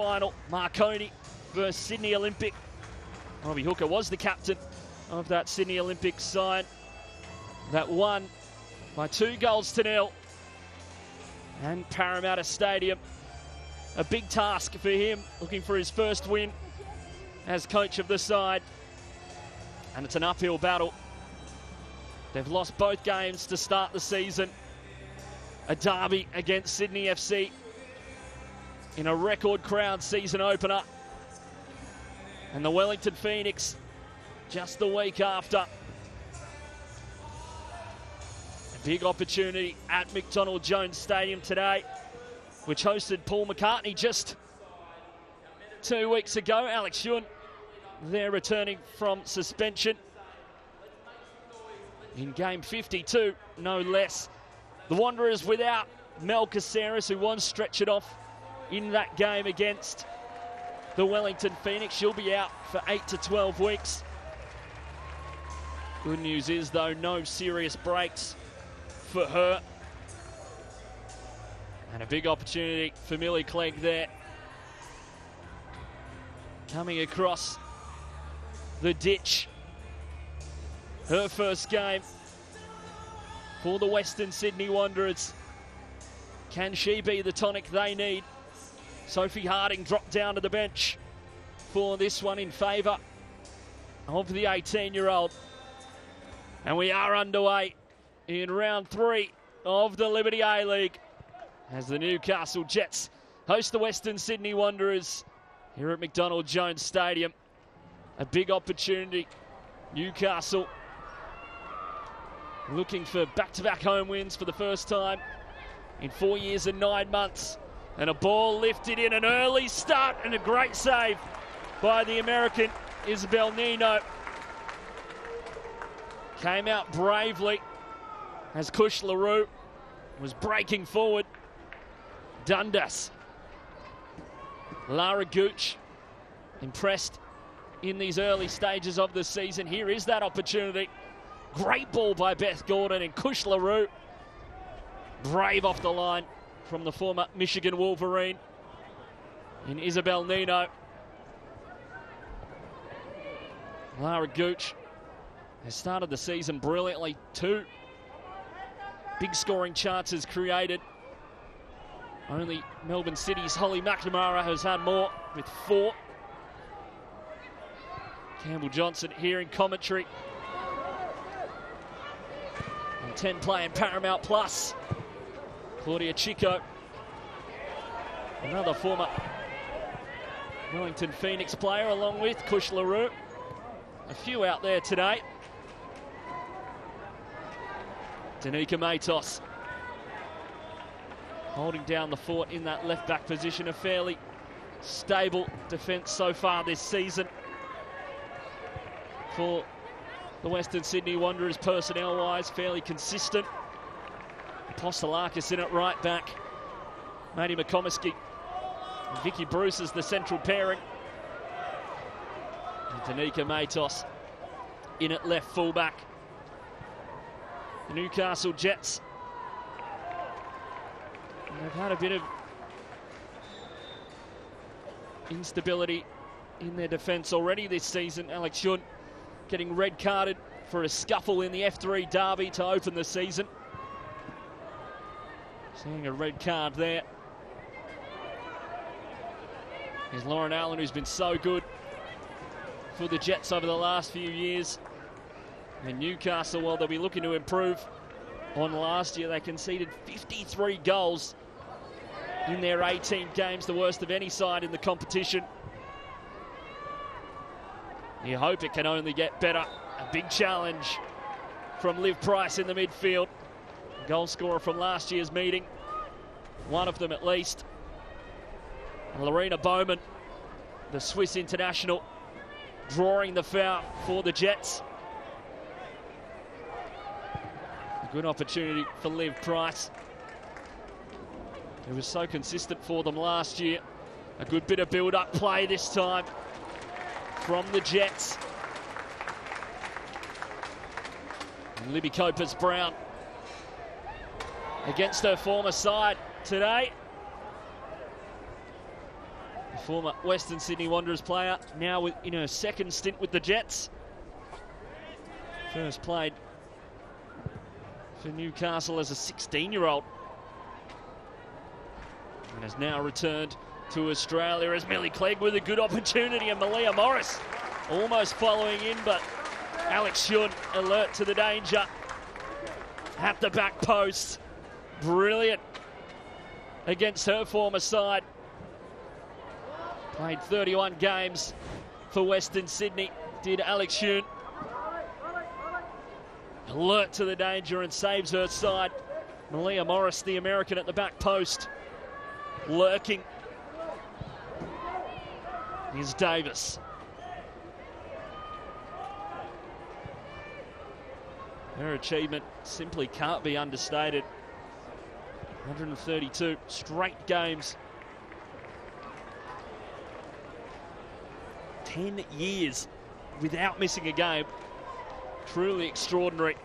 final. Marconi versus Sydney Olympic. Robbie Hooker was the captain of that Sydney Olympic side that won by two goals to nil. And Parramatta Stadium, a big task for him, looking for his first win as coach of the side. And it's an uphill battle. They've lost both games to start the season. A derby against Sydney FC in a record crowd season opener. And the Wellington Phoenix just the week after. A big opportunity at McDonald Jones Stadium today, which hosted Paul McCartney just two weeks ago. Alex Huynh, they're returning from suspension in game 52, no less. The Wanderers without Mel Caceres, who was stretched off in that game against the Wellington Phoenix. She'll be out for 8 to 12 weeks. Good news is, though, no serious breaks for her. And a big opportunity for Millie Clegg there. Coming across the ditch. Her first game for the Western Sydney Wanderers. Can she be the tonic they need? Sophie Harding dropped down to the bench for this one in favour of the 18 year old. And we are underway in round three of the Liberty A League as the Newcastle Jets host the Western Sydney Wanderers here at McDonald Jones Stadium. A big opportunity. Newcastle looking for back to back home wins for the first time in four years and nine months. And a ball lifted in an early start and a great save by the American Isabel Nino. Came out bravely as Kush LaRue was breaking forward. Dundas. Lara Gooch impressed in these early stages of the season. Here is that opportunity. Great ball by Beth Gordon and Kush LaRue. Brave off the line from the former Michigan Wolverine in Isabel Nino. Lara Gooch has started the season brilliantly. Two big scoring chances created. Only Melbourne City's Holly McNamara has had more with four. Campbell Johnson here in commentary. And 10 playing Paramount Plus. Claudia Chico. Another former Wellington Phoenix player along with Kush LaRue. A few out there today. Danica Matos holding down the fort in that left back position. A fairly stable defence so far this season for the Western Sydney Wanderers personnel wise, fairly consistent. Apostolakis in at right back. Maddie McComiskey. Vicky Bruce is the central pairing. And Danica Matos in at left fullback. The Newcastle Jets. They've had a bit of instability in their defence already this season. Alex Huynh getting red carded for a scuffle in the F3 derby to open the season. Seeing a red card there. Is Lauren Allen, who's been so good for the Jets over the last few years. And Newcastle, well, they'll be looking to improve on last year. They conceded 53 goals in their 18 games, the worst of any side in the competition. You hope it can only get better. A big challenge from Liv Price in the midfield. Goal scorer from last year's meeting. One of them at least. Lorena Baumann, the Swiss international, drawing the foul for the Jets. A good opportunity for Liv Price. It was so consistent for them last year. A good bit of build-up play this time from the Jets. And Libby Copus Brown against her former side today. former Western Sydney Wanderers player, now with, in her second stint with the Jets. First played for Newcastle as a 16 year old. And has now returned to Australia as Millie Clegg with a good opportunity and Malia Morris almost following in, but Alex Huynh alert to the danger at the back post. Brilliant against her former side. Played 31 games for Western Sydney, did Alex Huynh. Alert to the danger and saves her side. Malia Morris, the American at the back post, lurking. Here's Davis. Her achievement simply can't be understated. 132 straight games. 10 years without missing a game. Truly extraordinary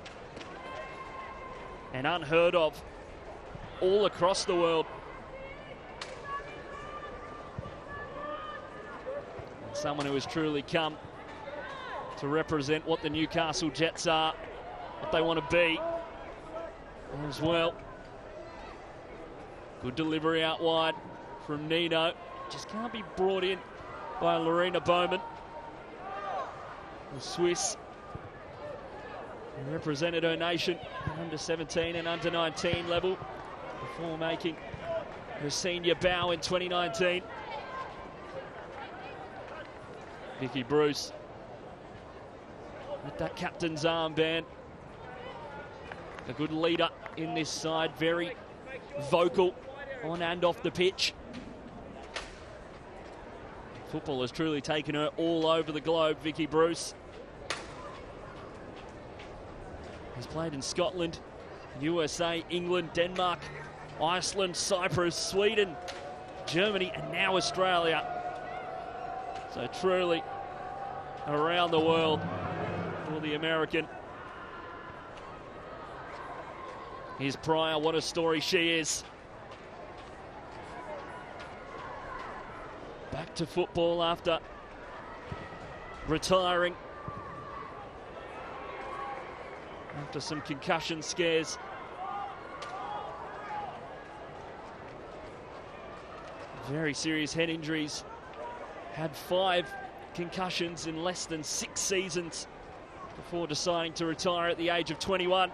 and unheard of all across the world. Someone who has truly come to represent what the Newcastle Jets are what they want to be as well. Good delivery out wide from Nino. Just can't be brought in by Lorena Baumann. The Swiss represented her nation under 17 and under 19 level before making her senior bow in 2019. Vicky Bruce with that captain's armband a good leader in this side, very vocal on and off the pitch. Football has truly taken her all over the globe, Vicky Bruce. Has played in Scotland, USA, England, Denmark, Iceland, Cyprus, Sweden, Germany, and now Australia. So truly around the world for the American. Here's Pryor, what a story she is. To football after retiring. After some concussion scares. Very serious head injuries. Had five concussions in less than six seasons before deciding to retire at the age of 21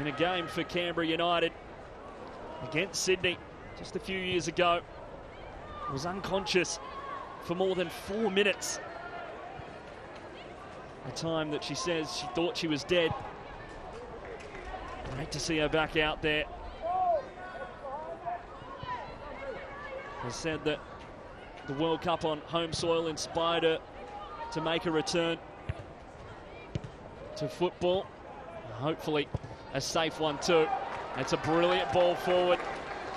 in a game for Canberra United against Sydney just a few years ago. Was unconscious for more than four minutes. A time that she says she thought she was dead. Great to see her back out there. Has said that the World Cup on home soil inspired her to make a return to football. Hopefully a safe one too. It's a brilliant ball forward.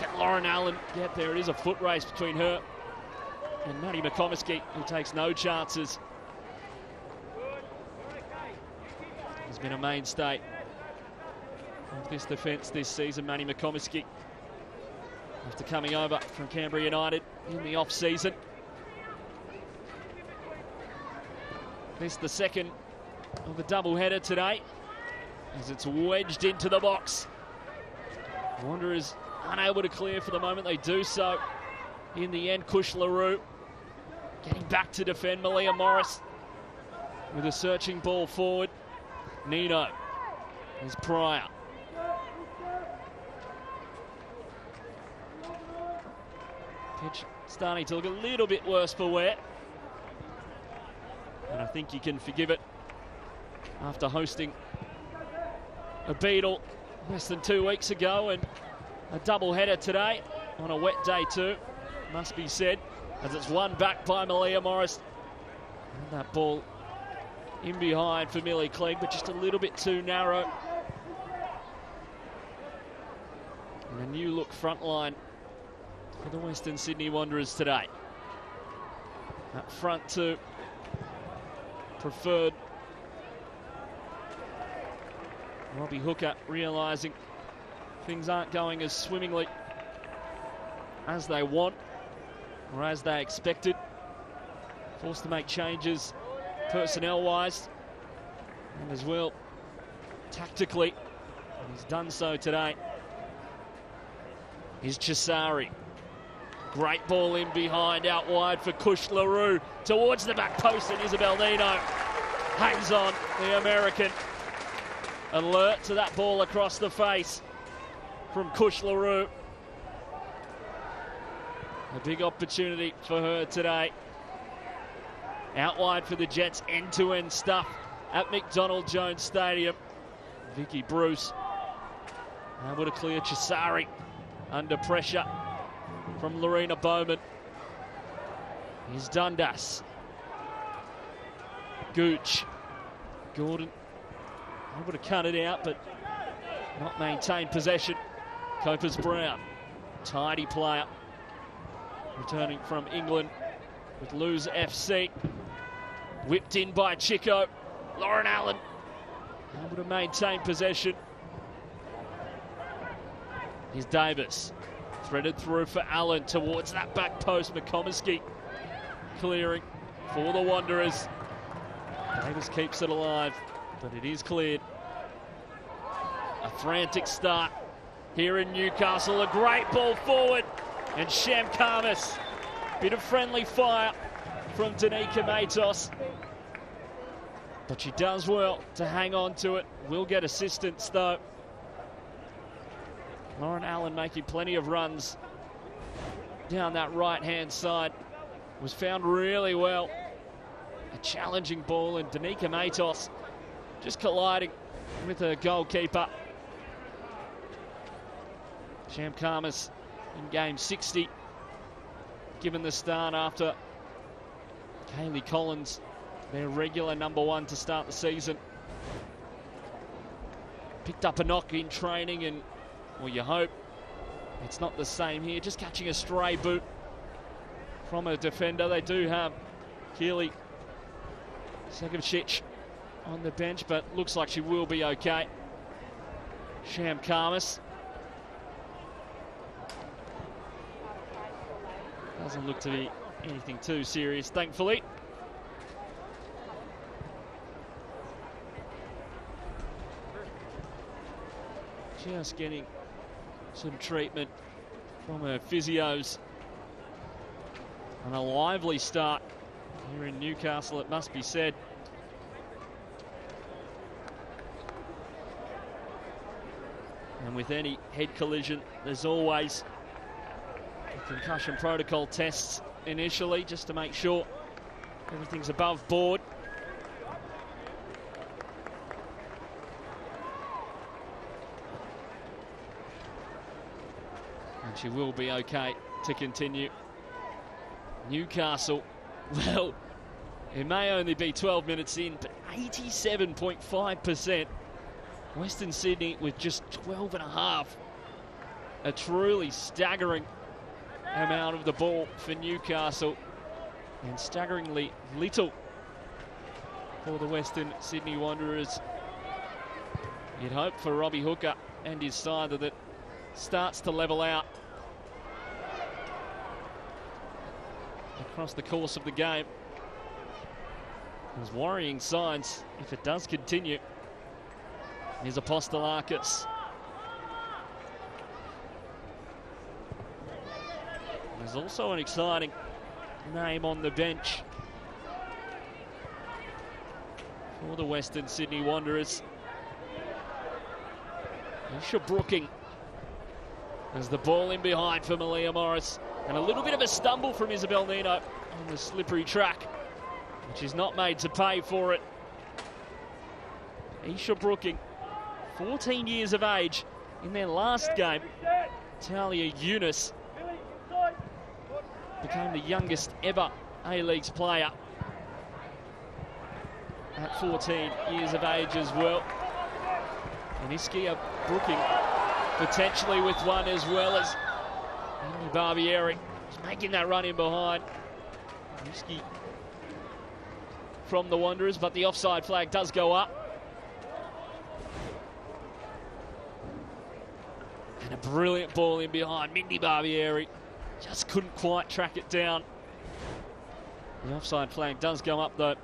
Get Lauren Allen. Yep, there it is, a foot race between her and Maddie McComiskey, who takes no chances. He's been a mainstay of this defence this season, Maddie McComiskey. After coming over from Canberra United in the off-season. This the second of the double header today as it's wedged into the box. Wanderers unable to clear for the moment. They do so in the end. Kush LaRue getting back to defend Malia Morris with a searching ball forward. Nino is Pryor. Pitch starting to look a little bit worse for wear. And I think you can forgive it after hosting a Beatle less than two weeks ago and a double header today on a wet day too, must be said, as it's won back by Malia Morris. And that ball in behind for Millie Clegg, but just a little bit too narrow. And a new look front line for the Western Sydney Wanderers today. That front two preferred Robbie Hooker realising things aren't going as swimmingly as they want. or as they expected. Forced to make changes personnel-wise and as well tactically. And he's done so today. Is Chisari. Great ball in behind, out wide for Kush LaRue. Towards the back post, and Isabel Nino hangs on, the American. Alert to that ball across the face from Kush LaRue. A big opportunity for her today. Out wide for the Jets, end-to-end stuff at McDonald Jones Stadium. Vicky Bruce able to clear Chisari under pressure from Lorena Baumann. Here's Dundas. Gooch. Gordon able to cut it out, but not maintain possession. Copus Brown, tidy player, returning from England with Lewes FC. Whipped in by Chico. Lauren Allen able to maintain possession. Here's Davis. Threaded through for Allen towards that back post. McComiskey clearing for the Wanderers. Davis keeps it alive, but it is cleared. A frantic start here in Newcastle. A great ball forward. And Sham Khamis. Bit of friendly fire from Danica Matos. But she does well to hang on to it. Will get assistance though. Lauren Allen making plenty of runs down that right hand side. Was found really well. A challenging ball, and Danica Matos just colliding with her goalkeeper. Sham Khamis in game 60, given the start after Kaylee Collins, their regular number one to start the season. Picked up a knock in training and well, you hope it's not the same here. Just catching a stray boot from a defender. They do have Keely Segovcic on the bench, but looks like she will be okay. Sham Khamis. Doesn't look to be anything too serious, thankfully. Just getting some treatment from her physios. And a lively start here in Newcastle, it must be said. And with any head collision, there's always concussion protocol tests initially just to make sure everything's above board. And she will be okay to continue. Newcastle, well, it may only be 12 minutes in, but 87.5%. Western Sydney with just 12 and a half. A truly staggering amount of the ball for Newcastle and staggeringly little for the Western Sydney Wanderers. You'd hope for Robbie Hooker and his side that it starts to level out across the course of the game. There's worrying signs if it does continue. Here's Apostolakis. There's also an exciting name on the bench for the Western Sydney Wanderers. Isha Brooking as the ball in behind for Malia Morris. And a little bit of a stumble from Isabel Nino on the slippery track, which is not made to pay for it. Isha Brooking, 14 years of age in their last game. Talia Younis became the youngest ever A-Leagues player at 14 years of age as well. And Iskia Brooking potentially with one as well as Andy Barbieri making that run in behind. Risky from the Wanderers, but the offside flag does go up. And a brilliant ball in behind. Mindy Barbieri Just couldn't quite track it down. The offside flag does go up though.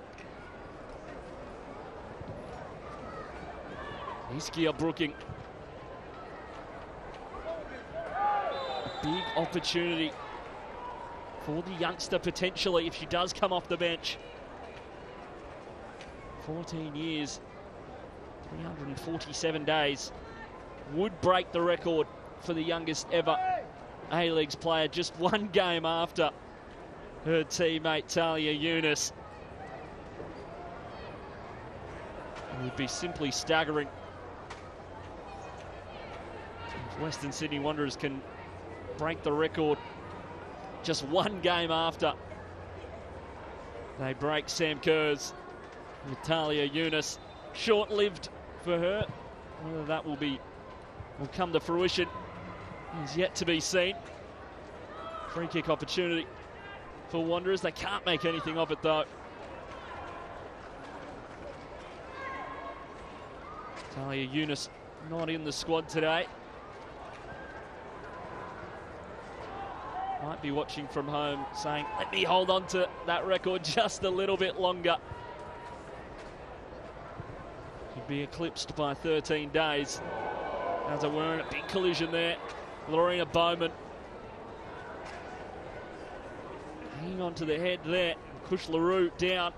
Iskia Brooking. Big opportunity for the youngster potentially if she does come off the bench. 14 years, 347 days. Would break the record for the youngest ever A-Leagues player just one game after her teammate Talia Younis. It would be simply staggering if Western Sydney Wanderers can break the record just one game after they break Sam Kerr's with Talia Younis. Short-lived for her. Whether that will be will come to fruition is yet to be seen. Free kick opportunity for Wanderers. They can't make anything of it though. Talia Younis not in the squad today. Might be watching from home saying, let me hold on to that record just a little bit longer. Could be eclipsed by 13 days. As it were, a big collision there. Lorena Baumann hanging on to the head there. Kush LaRue down.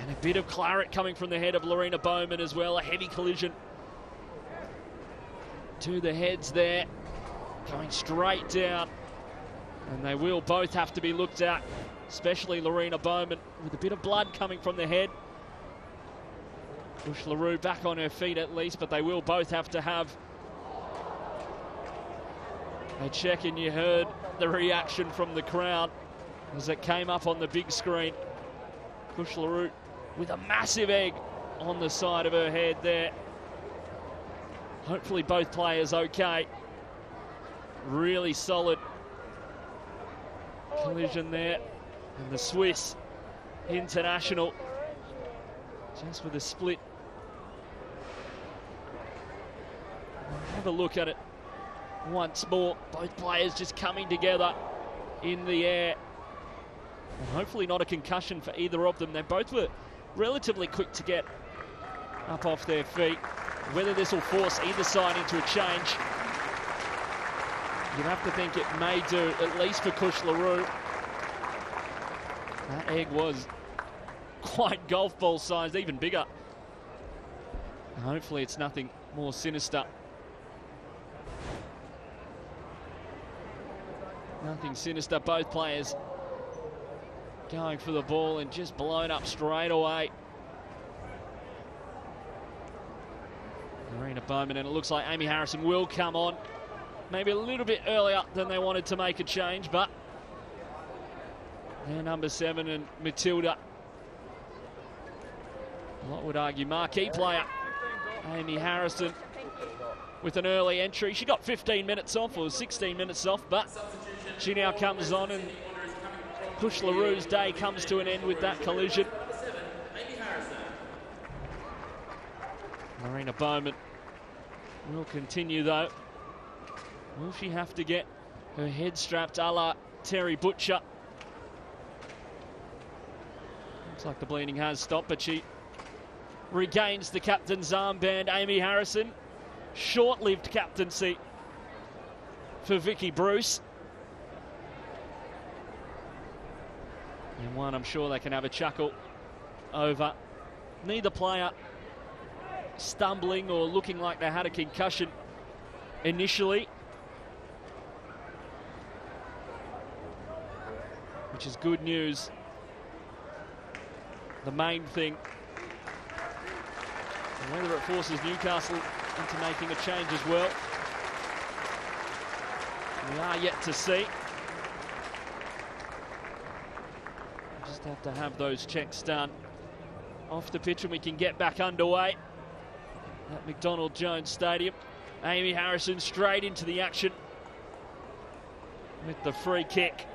And a bit of claret coming from the head of Lorena Baumann as well. A heavy collision to the heads there. Going straight down. And they will both have to be looked at, especially Lorena Baumann with a bit of blood coming from the head. Kush LaRue back on her feet at least, but they will both have to have a check, and you heard the reaction from the crowd as it came up on the big screen. Kush LaRue with a massive egg on the side of her head there. Hopefully both players okay. Really solid collision there. And the Swiss international just with a split Have a look at it once more. Both players just coming together in the air. And hopefully not a concussion for either of them. They both were relatively quick to get up off their feet. Whether this will force either side into a change, you'd have to think it may do, at least for Kush LaRue. That egg was quite golf ball sized, even bigger. hopefully it's nothing more sinister. Nothing sinister. Both players going for the ball and just blown up straight away. Marina Baumann, and it looks like Amy Harrison will come on. Maybe a little bit earlier than they wanted to make a change, but their number seven and Matilda. What would argue marquee player Amy Harrison with an early entry. She got 15 minutes off or 16 minutes off, but she now comes on and Kush LaRue's day comes to an end with that collision. Marina Baumann will continue though. Will she have to get her head strapped a la Terry Butcher? Looks like the bleeding has stopped, but she regains the captain's armband. Amy Harrison, short-lived captaincy for Vicky Bruce. And one I'm sure they can have a chuckle over. Neither player stumbling or looking like they had a concussion initially. Which is good news. The main thing. Whether it forces Newcastle into making a change as well. We are yet to see. Just have to have those checks done off the pitch and we can get back underway at McDonald Jones Stadium. Amy Harrison straight into the action with the free kick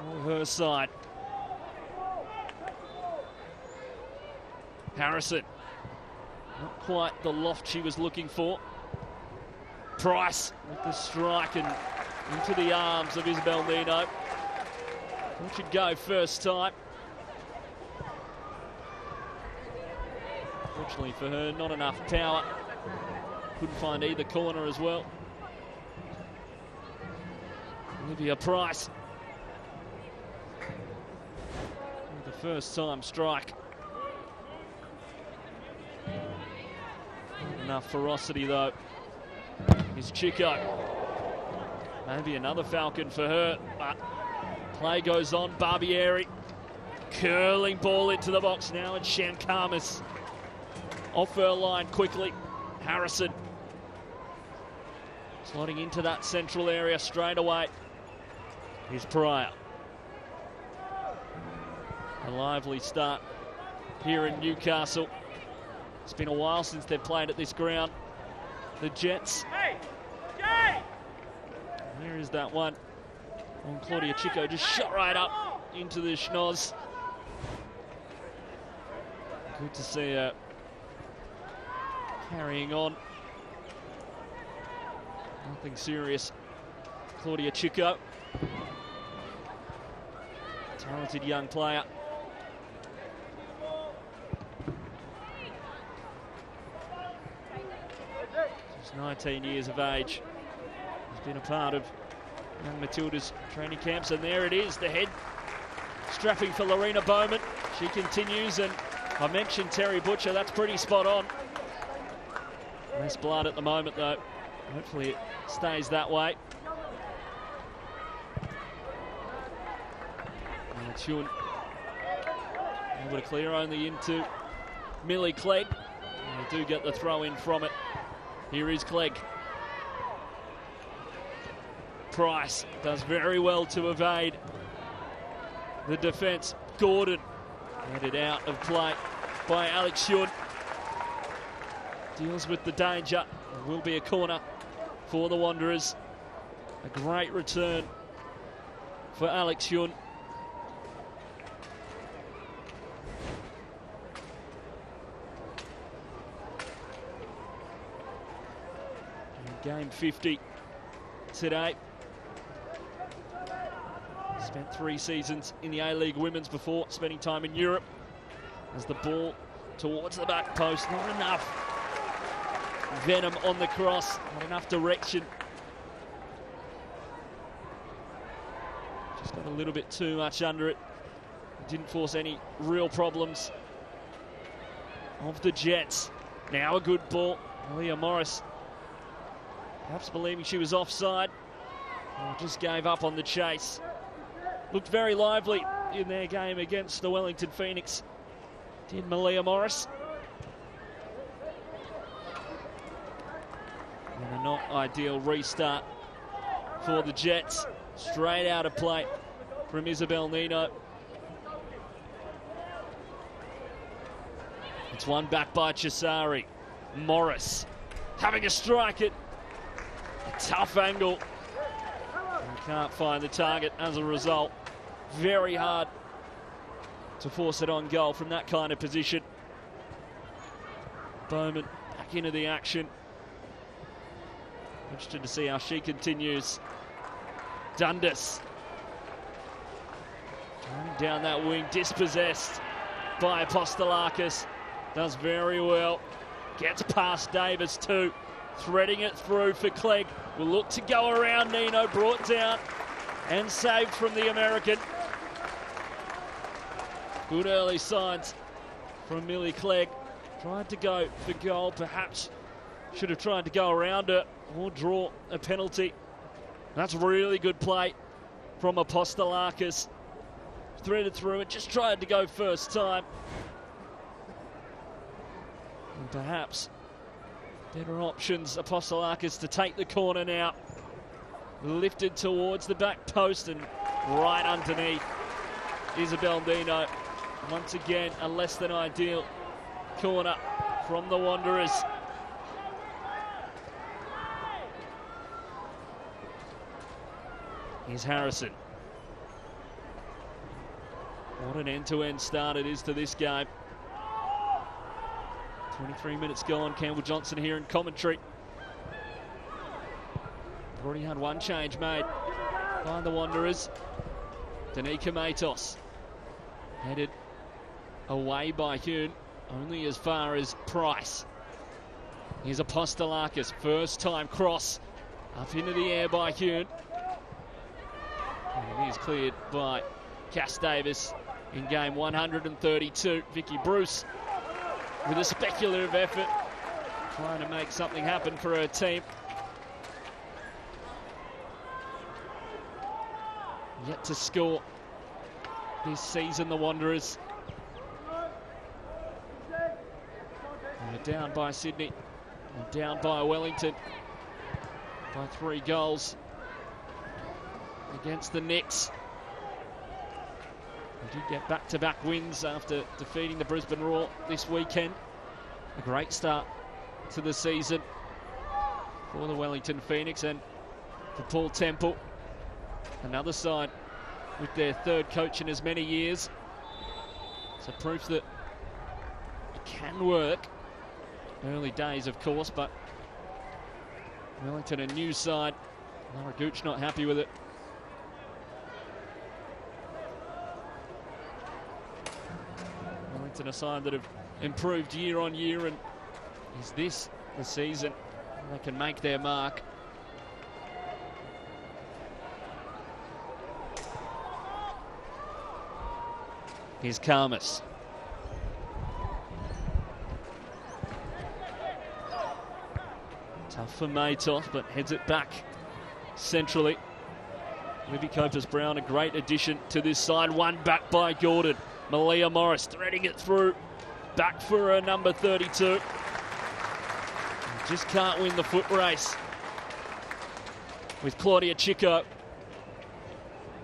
on her side. Harrison, not quite the loft she was looking for. Price with the strike and into the arms of Isabel Nino. She'd go first time. Fortunately for her, not enough power. Couldn't find either corner as well. Olivia Price. The first time strike. Enough ferocity though. Is Chico. Maybe another Falcon for her, but play goes on. Barbieri curling ball into the box now, and Sham Khamis off her line quickly. Harrison slotting into that central area straight away. Here's Pryor. A lively start here in Newcastle. It's been a while since they've played at this ground. The Jets. Hey, Jay! Here is that one on Claudia Chico, just shot right up into the schnoz. Good to see her carrying on. Nothing serious. Claudia Chico. Talented young player. She's 19 years of age. Has been a part of young Matilda's training camps, and there it is, the head strapping for Lorena Baumann. She continues, and I mentioned Terry Butcher, that's pretty spot on. Less blood at the moment, though. Hopefully it stays that way. Tune able to clear only into Millie Clegg. They do get the throw in from it. Here is Clegg. Price does very well to evade the defence. Gordon headed out of play by Alex Huynh. Deals with the danger. Will be a corner for the Wanderers. A great return for Alex Huynh. Game 50 today. Spent three seasons in the A-League Women's before spending time in Europe. As the ball towards the back post, not enough venom on the cross, not enough direction. Just got a little bit too much under it. Didn't force any real problems of the Jets. Now a good ball. Leah Morris Perhaps believing she was offside. Just gave up on the chase. Looked very lively in their game against the Wellington Phoenix. Did Malia Morris. And a not ideal restart for the Jets. Straight out of play from Isabel Nino. It's one back by Chisari. Morris having a strike at a Tough angle. can't find the target as a result. Very hard to force it on goal from that kind of position. Baumann back into the action. Interested to see how she continues. Dundas. Down that wing, dispossessed by Apostolakis. Does very well. Gets past Davis too threading it through for Clegg. Will look to go around Nino, brought down and saved from the American. Good early signs from Millie Clegg. Tried to go for goal, perhaps should have tried to go around it or draw a penalty. That's really good play from Apostolakis. Threaded through it, just tried to go first time. And perhaps Better options, Apostolakis to take the corner now. Lifted towards the back post and right underneath Isabel Nino. Once again, a less than ideal corner from the Wanderers. Here's Harrison. What an end-to-end -end start it is to this game. 23 minutes gone. Campbell Johnson here in commentary. They've already had one change made by the Wanderers. Danica Matos headed away by Huynh, only as far as Price. Here's Apostolakis, first time cross up into the air by Huynh. And it is cleared by Cass Davis in game 132. Vicky Bruce with a speculative effort, trying to make something happen for her team. Yet to score this season, the Wanderers. And they're down by Sydney, and down by Wellington by three goals against the Nix. They did get back-to-back wins after defeating the Brisbane Roar this weekend. A great start to the season for the Wellington Phoenix and for Paul Temple. Another side with their third coach in as many years. So proof that it can work. Early days, of course, but Wellington a new side. Lara Gooch not happy with it. Wellington a side that have improved year on year and is this the season they can make their mark Here's Khamis. Tough for Matos, but heads it back centrally. Libby Copus Brown, a great addition to this side. One back by Gordon. Malia Morris threading it through. Back for a number 32. Just can't win the foot race with Claudia Chico.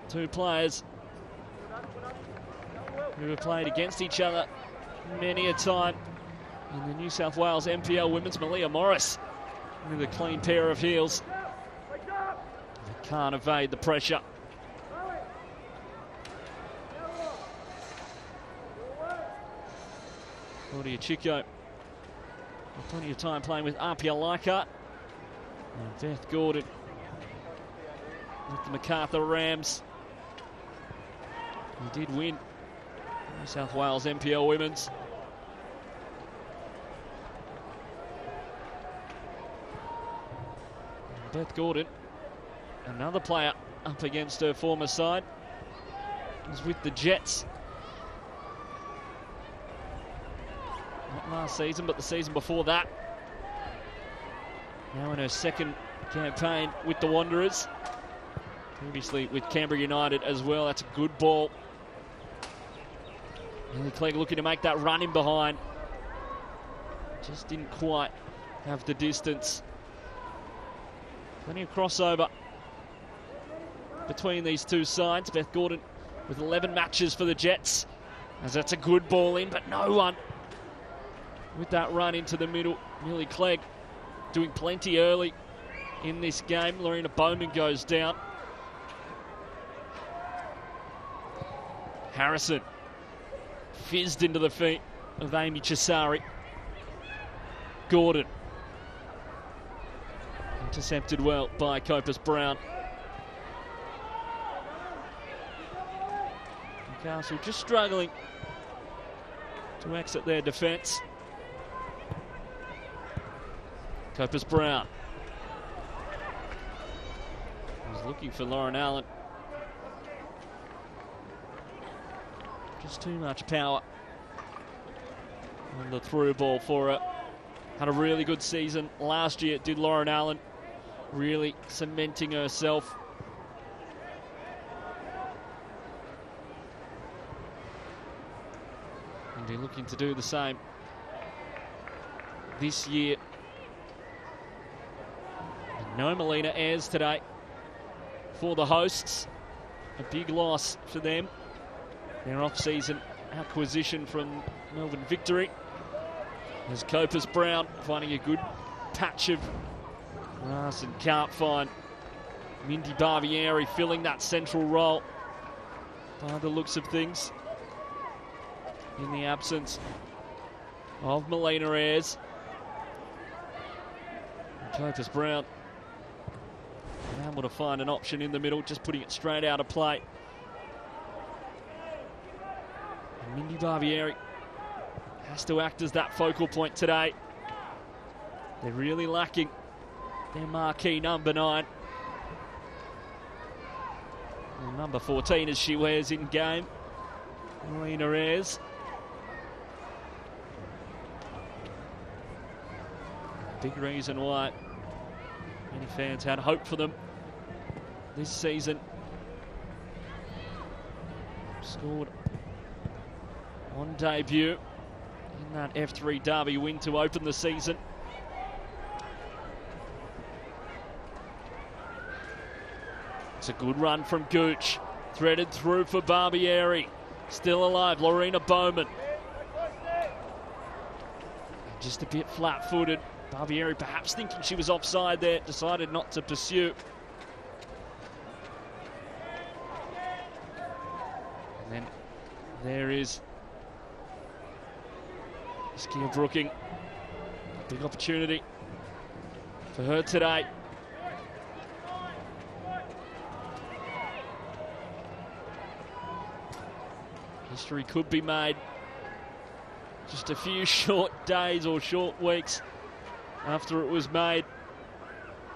Two players who have played against each other many a time in the New South Wales NPL Women's Malia Morris with a clean pair of heels. They can't evade the pressure. Claudia Chico plenty of time playing with Apia Leichhardt. And Beth Gordon with the Macarthur Rams. He did win New South Wales NPL Women's. Beth Gordon, another player up against her former side, was with the Jets. Not last season, but the season before that. Now in her second campaign with the Wanderers. Previously with Canberra United as well. That's a good ball. Ellie Clegg looking to make that run in behind. Just didn't quite have the distance. Plenty of crossover between these two sides. Beth Gordon with 11 matches for the Jets. As that's a good ball in, but no one with that run into the middle. Millie Clegg doing plenty early in this game. Lorena Baumann goes down. Harrison fizzed into the feet of Amy Chisari. Gordon. Intercepted well by Copus Brown. Newcastle just struggling to exit their defence. Copus Brown. He's looking for Lauren Allen. Just too much power on the through ball for her. Had a really good season last year, did Lauren Allen. Really cementing herself. And be looking to do the same this year. No Melina Ayres today for the hosts. A big loss for them. Their off-season acquisition from Melbourne Victory. As Copus Brown finding a good patch of and can't find Mindy Barbieri filling that central role by the looks of things in the absence of Melina Ayres. Copus Brown able to find an option in the middle, just putting it straight out of play. Mindy Barbieri has to act as that focal point today. They're really lacking their marquee number nine. And number 14 as she wears in game. Melina Ayres. Big reason why many fans had hope for them this season. Scored on debut in that F3 Derby win to open the season. It's a good run from Gooch. Threaded through for Barbieri. Still alive, Lorena Baumann. Just a bit flat footed. Barbieri perhaps thinking she was offside there, decided not to pursue. And then there is Skia Brooking. Big opportunity for her today. History could be made just a few short days or short weeks after it was made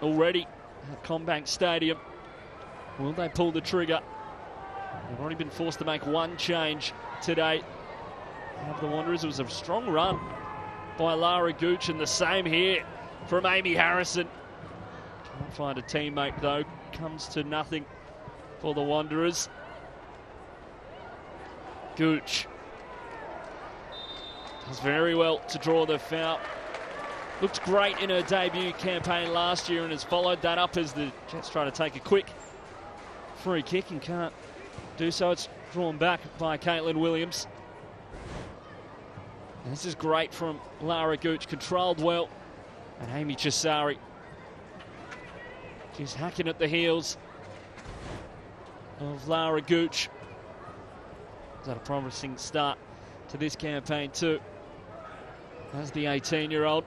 already at CommBank Stadium. Will they pull the trigger? They've already been forced to make one change today. The Wanderers, it was a strong run by Lara Gooch, and the same here from Amy Harrison. Can't find a teammate though, comes to nothing for the Wanderers. Gooch does very well to draw the foul. Looked great in her debut campaign last year and has followed that up as the Jets try to take a quick free kick and can't do so. It's drawn back by Caitlin Williams. And this is great from Lara Gooch, controlled well. And Amy Chessari She's hacking at the heels of Lara Gooch. Is that a promising start to this campaign too? As the 18-year-old.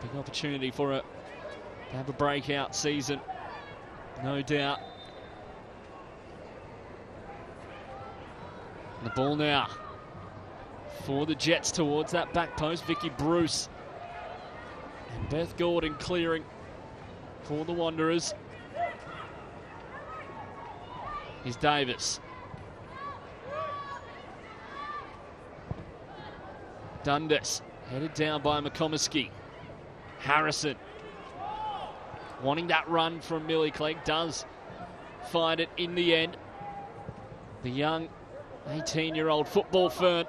Big opportunity for her to have a breakout season, no doubt. The ball now for the Jets towards that back post. Vicky Bruce and Beth Gordon clearing for the Wanderers. Is Davis. Dundas headed down by McComiskey. Harrison wanting that run from Millie Clegg does find it in the end. The young 18 year old football fern.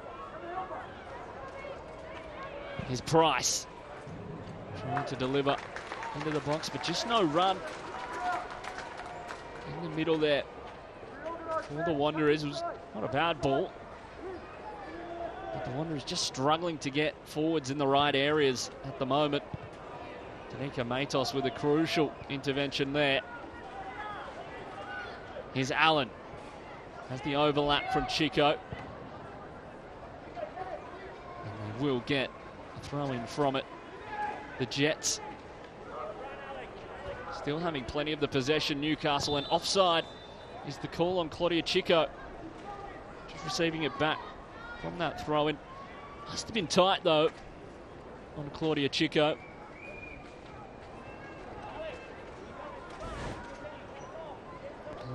His price trying to deliver into the box, but just no run in the middle there. For the Wanderers, was not a bad ball. But the Wanderers just struggling to get forwards in the right areas at the moment. Danica Matos with a crucial intervention there. Here's Allen. Has the overlap from Cicco. And they will get a throw in from it. The Jets still having plenty of the possession. Newcastle and offside is the call on Claudia Cicco. Just receiving it back from that throw in. Must have been tight though on Claudia Cicco.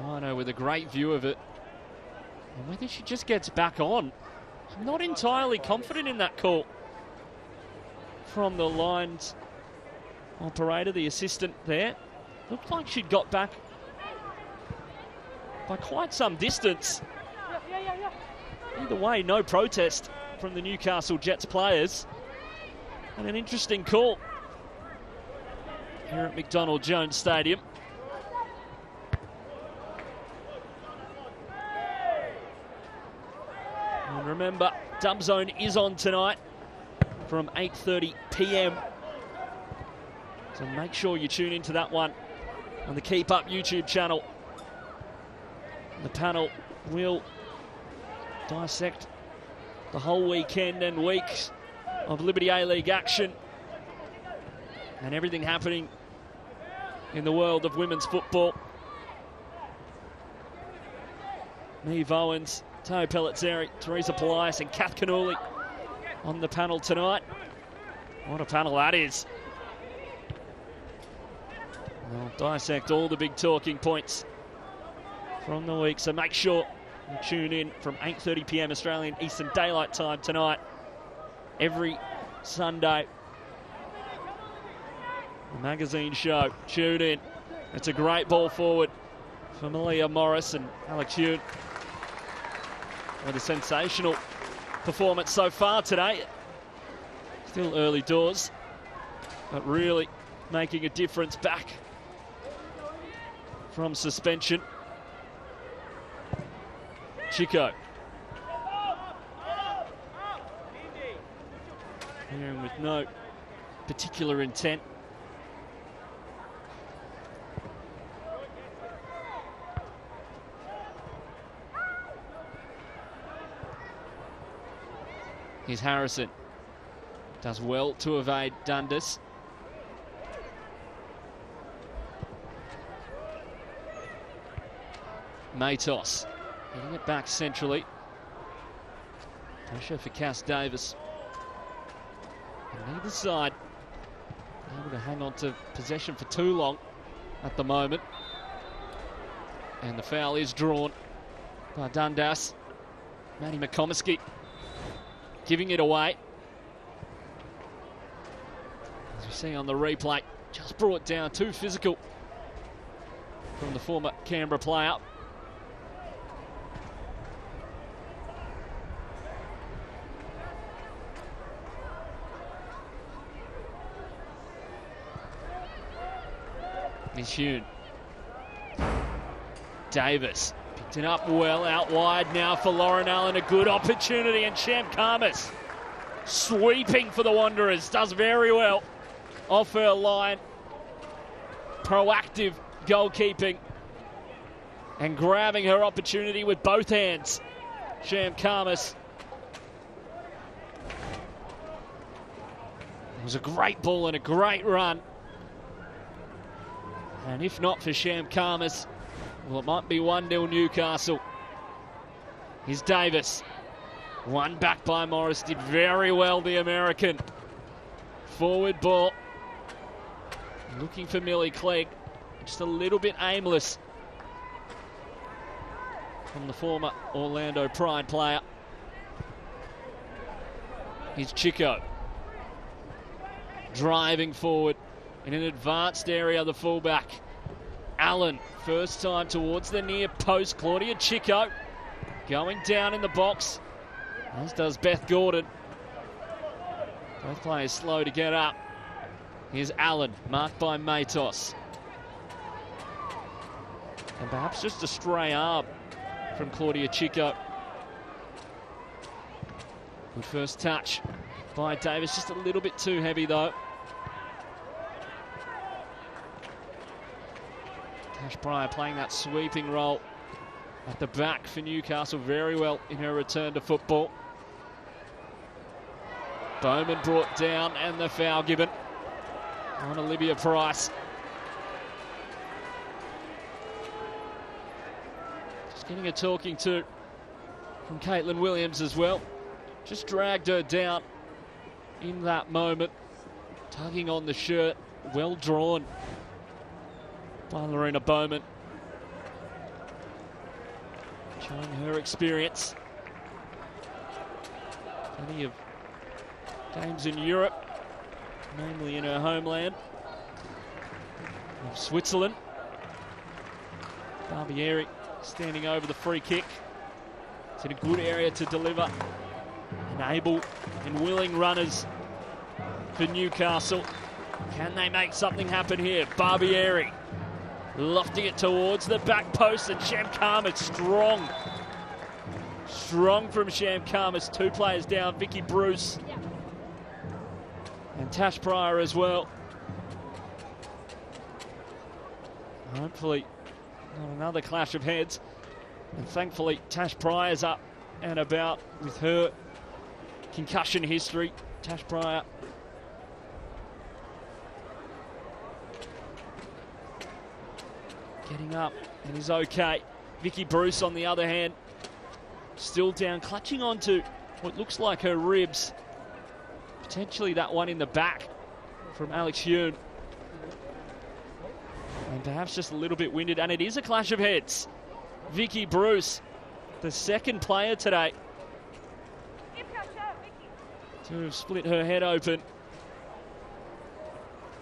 Lino with a great view of it. And whether she just gets back on, I'm not entirely confident in that call from the lines operator, the assistant there. Looked like she'd got back by quite some distance. Either way, no protest from the Newcastle Jets players. And an interesting call here at McDonald Jones Stadium. And remember, Dub Zone is on tonight from 8.30 p.m. So make sure you tune into that one on the Keep Up YouTube channel. The panel will dissect the whole weekend and weeks of Liberty A-League action. and everything happening in the world of women's football. Neve Owens, Tao Pellizzeri, Teresa Polias, and Kath Kinnouly on the panel tonight. What a panel that is. We'll dissect all the big talking points from the week, so make sure you tune in from 8.30 p.m. Australian Eastern Daylight Time tonight. Every Sunday. The magazine show. Tune in. It's a great ball forward for Malia Morris and Alex Huynh. What a sensational performance so far today. Still early doors, but really making a difference back from suspension. Cicco. With no particular intent. Here's Harrison. Does well to evade Dundas. Matos getting it back centrally. Pressure for Cass Davis. On either side, able to hang on to possession for too long at the moment. And the foul is drawn by Dundas. Maddie McComiskey giving it away. As we see on the replay, just brought down too physical from the former Canberra player. Is Huynh. Davis picked it up well out wide now for Lauren Allen. A good opportunity and Sham Khamis sweeping for the Wanderers. Does very well off her line. Proactive goalkeeping and grabbing her opportunity with both hands. Sham Khamis. It was a great ball and a great run. And if not for Sham Khamis, well, it might be 1 0 Newcastle. Here's Davis. One back by Morris. Did very well, the American. Forward ball. Looking for Millie Clegg. Just a little bit aimless from the former Orlando Pride player. Here's Cicco. Driving forward in an advanced area, the fullback. Allen, first time towards the near post. Claudia Cicco going down in the box, as does Beth Gordon. Both players slow to get up. Here's Allen, marked by Matos. And perhaps just a stray arm from Claudia Cicco. Good first touch by Davis, just a little bit too heavy though. Tash Pryor playing that sweeping role at the back for Newcastle very well in her return to football. Baumann brought down and the foul given on Olivia Price. Just getting a talking to from Caitlin Williams as well. Just dragged her down in that moment, tugging on the shirt, well drawn by Lorena Baumann. Showing her experience. Plenty of games in Europe, mainly in her homeland of Switzerland. Barbieri standing over the free kick. It's in a good area to deliver. And able and willing runners for Newcastle. Can they make something happen here? Barbieri lofting it towards the back post and Sham Khamis strong. Strong from Sham Khamis. Two players down. Vicky Bruce and Tash Pryor as well. Hopefully, not another clash of heads. And thankfully, Tash Pryor's up and about with her concussion history. Tash Pryor getting up and is okay. Vicky Bruce, on the other hand, still down, clutching onto what looks like her ribs. Potentially that one in the back from Alex Huynh. And perhaps just a little bit winded, and it is a clash of heads. Vicky Bruce, the second player today to have split her head open.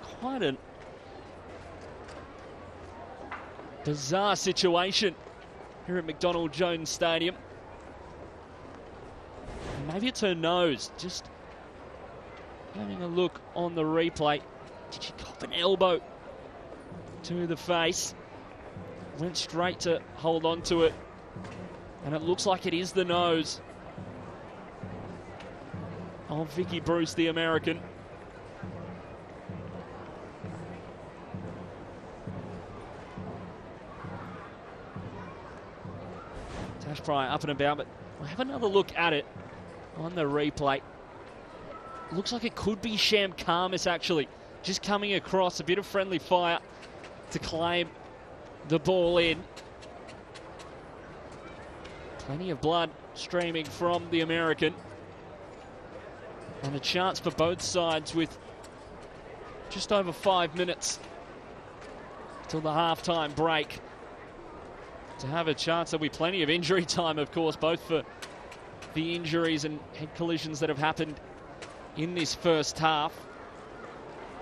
Quite a bizarre situation here at McDonald Jones Stadium. Maybe it's her nose. Just having a look on the replay. Did she cop an elbow to the face? Went straight to hold on to it. And it looks like it is the nose of Vicky Bruce, the American. Tash Pryor up and about, but we'll have another look at it on the replay. Looks like it could be Sham Khamis actually. Just coming across, a bit of friendly fire to claim the ball in. Plenty of blood streaming from the American. And a chance for both sides with just over five minutes till the half-time break to have a chance. There'll be plenty of injury time, of course, both for the injuries and head collisions that have happened in this first half.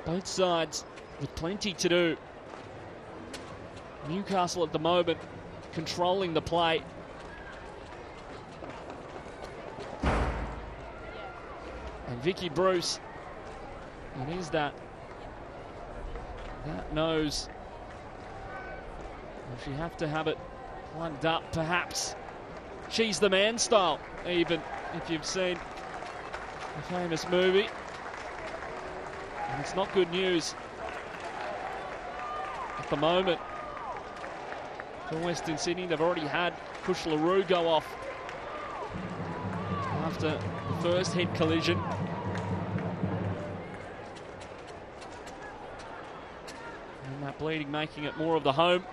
Both sides with plenty to do. Newcastle at the moment controlling the play. And Vicky Bruce, it is that, that nose. If you have to have it plugged up, perhaps she's the man style, even if you've seen the famous movie. And it's not good news at the moment for Western Sydney. They've already had Kush LaRue go off after the first head collision. And that bleeding making it more of the home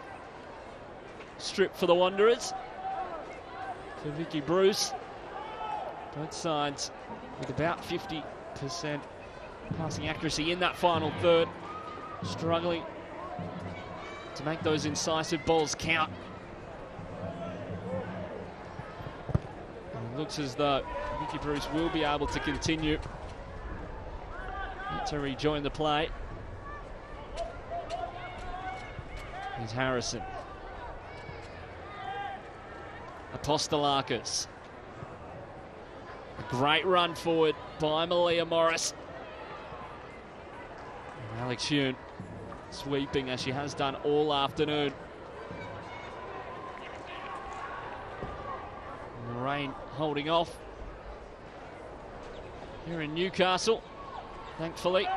strip for the Wanderers. For Vicky Bruce. Both sides with about 50% passing accuracy in that final third. Struggling to make those incisive balls count. And it looks as though Vicky Bruce will be able to continue to rejoin the play. Here's Harrison. Apostolakis. A great run forward by Malia Morris. And Alex Huynh sweeping as she has done all afternoon. And the rain holding off here in Newcastle, thankfully.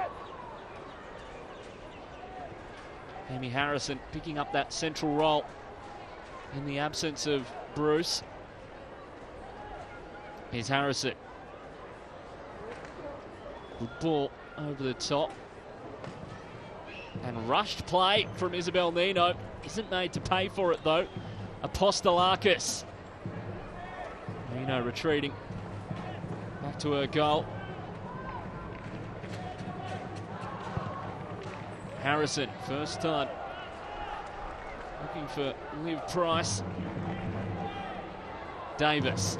Amy Harrison picking up that central role in the absence of Bruce. Here's Harrison. Good ball over the top. And rushed play from Isabel Nino. Isn't made to pay for it though. Apostolakis. Nino retreating back to her goal. Harrison, first time. Looking for Liv Price. Davis.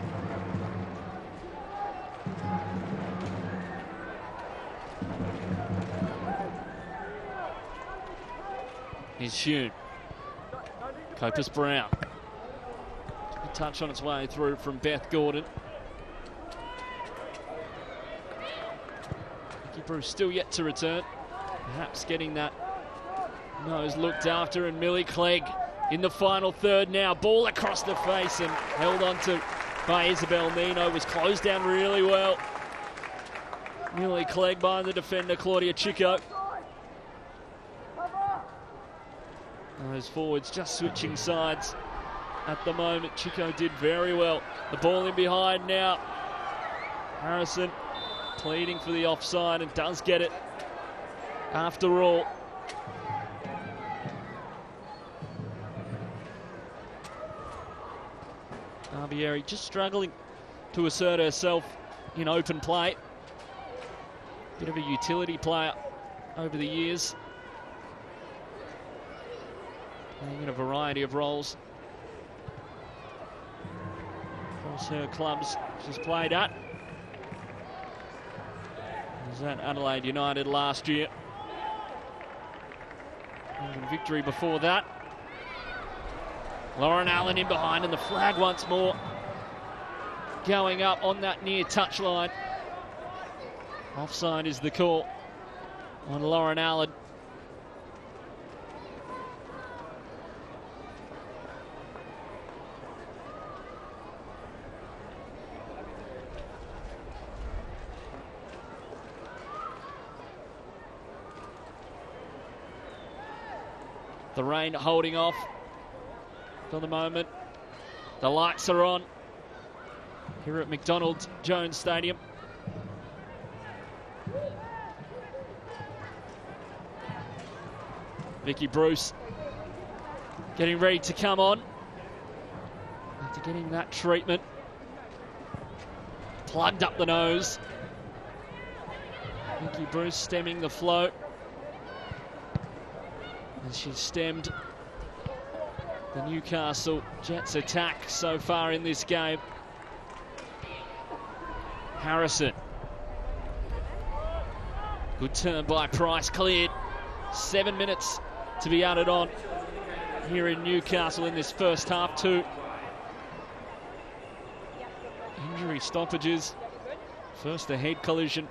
Here's Huynh. Copus Brown. A touch on its way through from Beth Gordon. Vicky Bruce still yet to return. Perhaps getting that nose looked after and Millie Clegg in the final third now. Ball across the face and held on to by Isabel Nino. Was closed down really well. Nearly Clegg by the defender Claudia Cicco. Those forwards just switching sides at the moment. Cicco did very well. The ball in behind now. Harrison pleading for the offside and does get it after all. Barbieri just struggling to assert herself in open play. Bit of a utility player over the years. Playing in a variety of roles. Across her clubs she's played at. Was at Adelaide United last year. And victory before that. Lauren Allen in behind and the flag once more going up on that near touchline. Offside is the call on Lauren Allen. The rain holding off for the moment. The lights are on here at McDonald Jones Stadium. Vicky Bruce getting ready to come on. After getting that treatment. Plugged up the nose. Vicky Bruce stemming the flow. And she's stemmed the Newcastle Jets attack so far in this game. Harrison. Good turn by Price, cleared. Seven minutes to be added on here in Newcastle in this first half, too. Injury stoppages. First a head collision,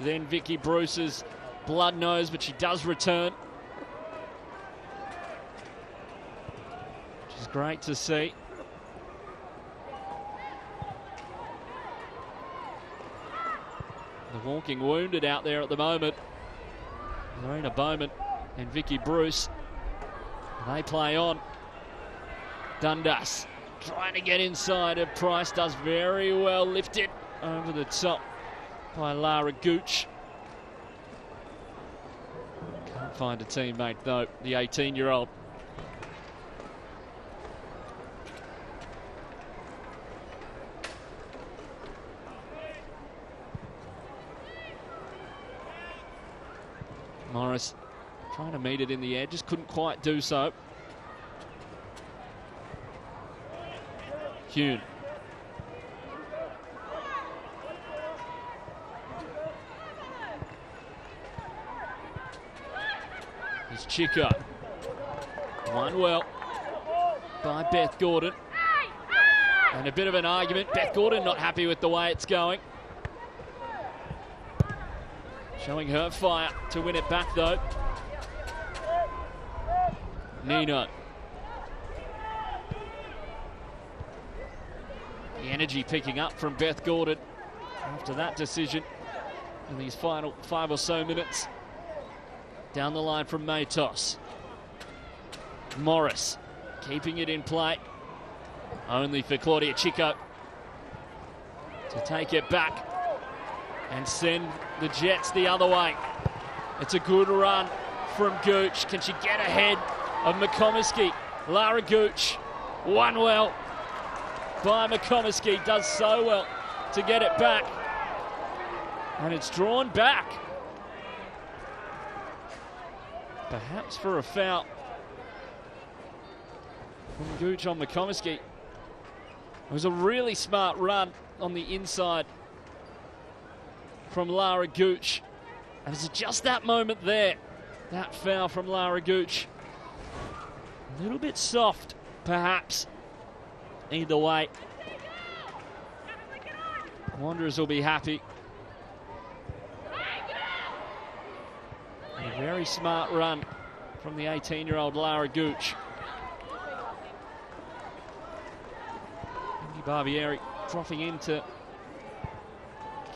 then Vicky Bruce's blood nose, but she does return. Which is great to see. The walking wounded out there at the moment. Lorena Baumann and Vicky Bruce. They play on. Dundas trying to get inside. And Price does very well. Lifted over the top by Lara Gooch. Can't find a teammate though, the 18 year old. Morris trying to meet it in the air, just couldn't quite do so. Huynh. It's Cicco. One well by Beth Gordon. And a bit of an argument. Beth Gordon not happy with the way it's going. Showing her fire to win it back though. Nino. The energy picking up from Beth Gordon after that decision in these final five or so minutes. Down the line from Matos. Morris keeping it in play. Only for Claudia Cicco to take it back and send the Jets the other way. It's a good run from Gooch. Can she get ahead of McComiskey? Lara Gooch, one well by McComiskey, does so well to get it back. And it's drawn back. Perhaps for a foul from Gooch on McComiskey. It was a really smart run on the inside from Lara Gooch. And it's just that moment there, that foul from Lara Gooch. A little bit soft, perhaps. Either way. Wanderers will be happy. a very smart run from the 18-year-old Lara Gooch. Andy Barbieri dropping into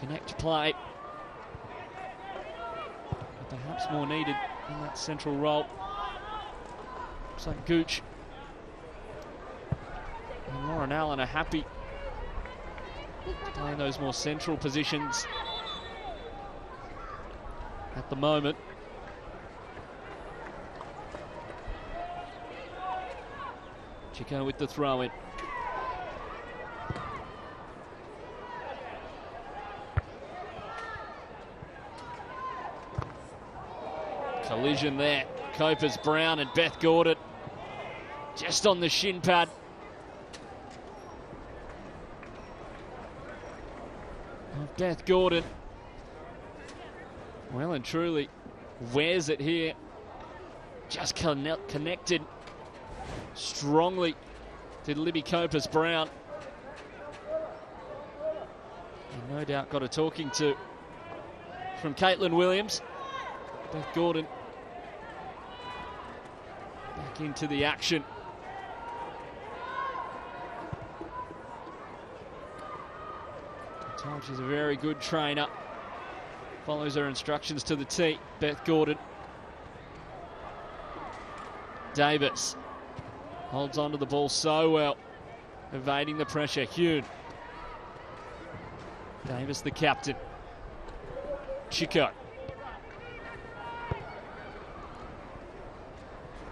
connect play perhaps more needed in that central role. St. Gooch. And Lauren Allen are happy playing those more central positions at the moment. Cicco with the throw in. Collision there. Copus Brown and Beth Gordon just on the shin pad. Oh, Beth Gordon. Well and truly wears it here. Just connected strongly to Libby Copus Brown. And no doubt got a talking to from Caitlin Williams. Beth Gordon back into the action. She's a very good trainer. Follows her instructions to the tee. Beth Gordon. Davis holds onto the ball so well, evading the pressure. Huynh. Davis, the captain. Cicco.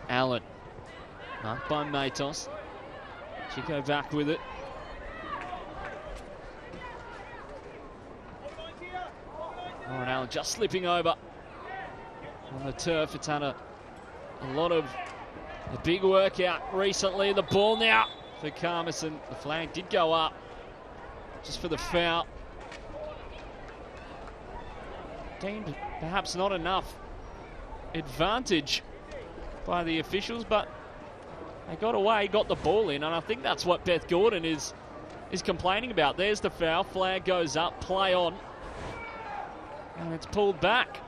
Allen. Marked by Matos. Cicco back with it. Lauren Allen just slipping over on the turf. It's had a, a lot of a big workout recently. The ball now for Carmison. The flag did go up just for the foul. Deemed perhaps not enough advantage by the officials, but they got away, got the ball in, and I think that's what Beth Gordon is is complaining about. There's the foul, flag goes up, play on. And it's pulled back.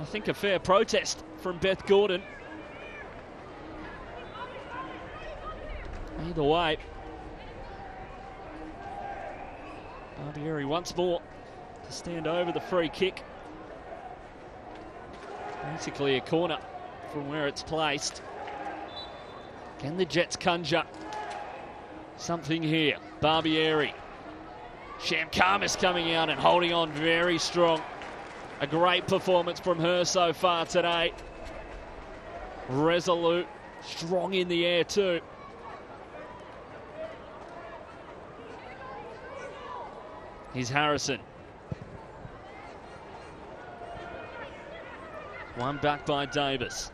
I think a fair protest from Beth Gordon. Either way. Barbieri once more to stand over the free kick. Basically a corner from where it's placed. Can the Jets conjure something here? Barbieri Sham Khamis coming out and holding on very strong. A great performance from her so far today. Resolute, strong in the air too. Here's Harrison. One back by Davis.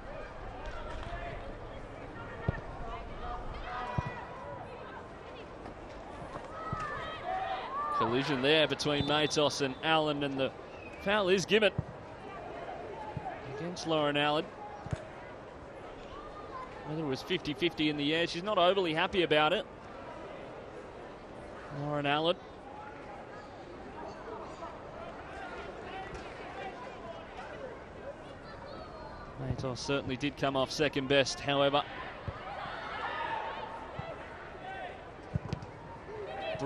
There between Matos and Allen, and the foul is given against Lauren Allen. Whether it was 50 50 in the air, she's not overly happy about it. Lauren Allen. Matos certainly did come off second best, however.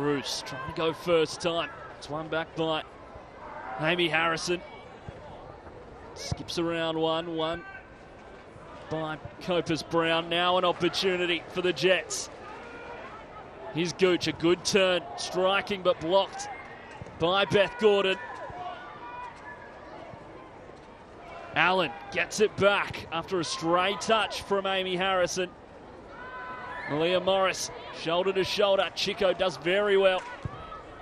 Bruce trying to go first time. It's one back by Amy Harrison. Skips around one, one by Copus Brown. Now an opportunity for the Jets. Here's Gooch, a good turn, striking but blocked by Beth Gordon. Allen gets it back after a stray touch from Amy Harrison. Leah Morris, shoulder to shoulder. Cicco does very well,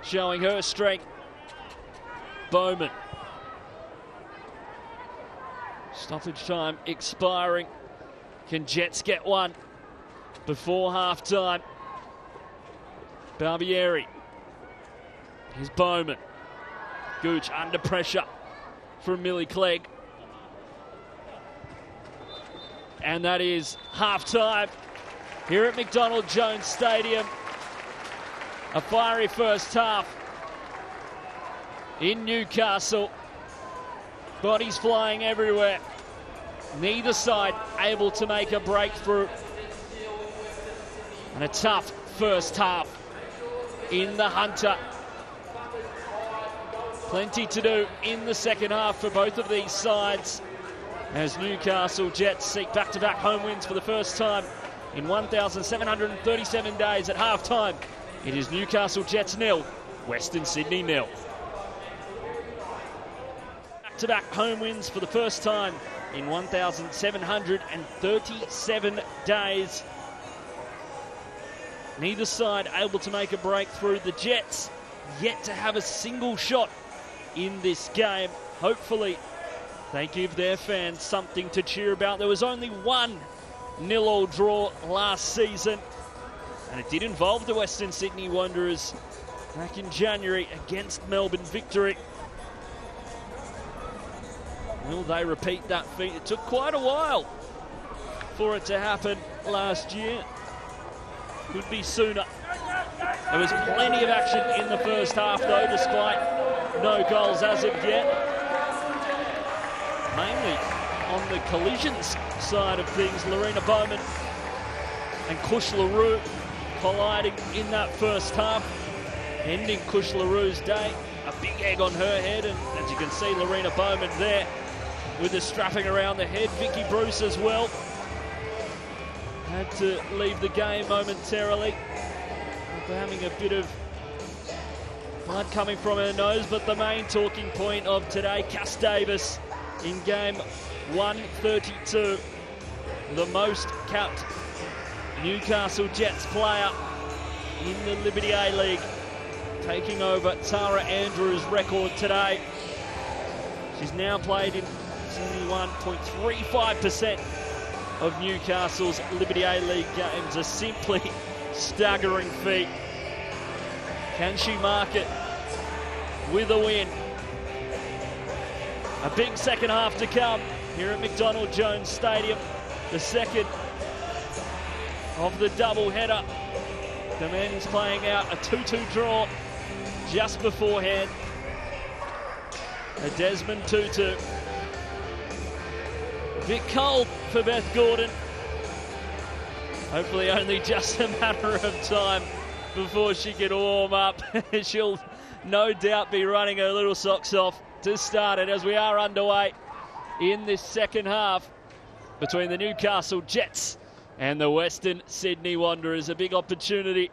showing her strength. Baumann. Stoppage time expiring. Can Jets get one before half time? Barbieri. Here's Baumann. Gooch under pressure from Millie Clegg. And that is half time here at McDonald Jones Stadium. A fiery first half in Newcastle. Bodies flying everywhere. Neither side able to make a breakthrough. And a tough first half in the Hunter. Plenty to do in the second half for both of these sides as Newcastle Jets seek back to back home wins for the first time in 1,737 days at half time. It is Newcastle Jets nil, Western Sydney nil. Back to back home wins for the first time in 1,737 days. Neither side able to make a breakthrough. The Jets yet to have a single shot in this game. Hopefully, They give their fans something to cheer about. There was only one nil-all draw last season, and it did involve the Western Sydney Wanderers back in January against Melbourne Victory. Will they repeat that feat? It took quite a while for it to happen last year. Could be sooner. There was plenty of action in the first half, though, despite no goals as of yet. The collisions side of things, Lorena Baumann and Kush LaRue colliding in that first half, ending Kush LaRue's day. A big egg on her head, and as you can see, Lorena Baumann there with the strapping around the head. Vicky Bruce as well. Had to leave the game momentarily. Having a bit of blood coming from her nose, but the main talking point of today, Cass Davis in game 132, the most capped Newcastle Jets player in the Liberty A League, taking over Tara Andrews' record today. She's now played in 71.35% of Newcastle's Liberty A League games, a simply staggering feat. Can she mark it with a win? A big second half to come here at McDonald Jones Stadium. The second of the double header. The men's playing out a 2-2 draw just beforehand. A Desmond Tutu. A bit cold for Beth Gordon. Hopefully only just a matter of time before she can warm up. She'll no doubt be running her little socks off to start it as we are underway in this second half between the Newcastle Jets and the Western Sydney Wanderers. A big opportunity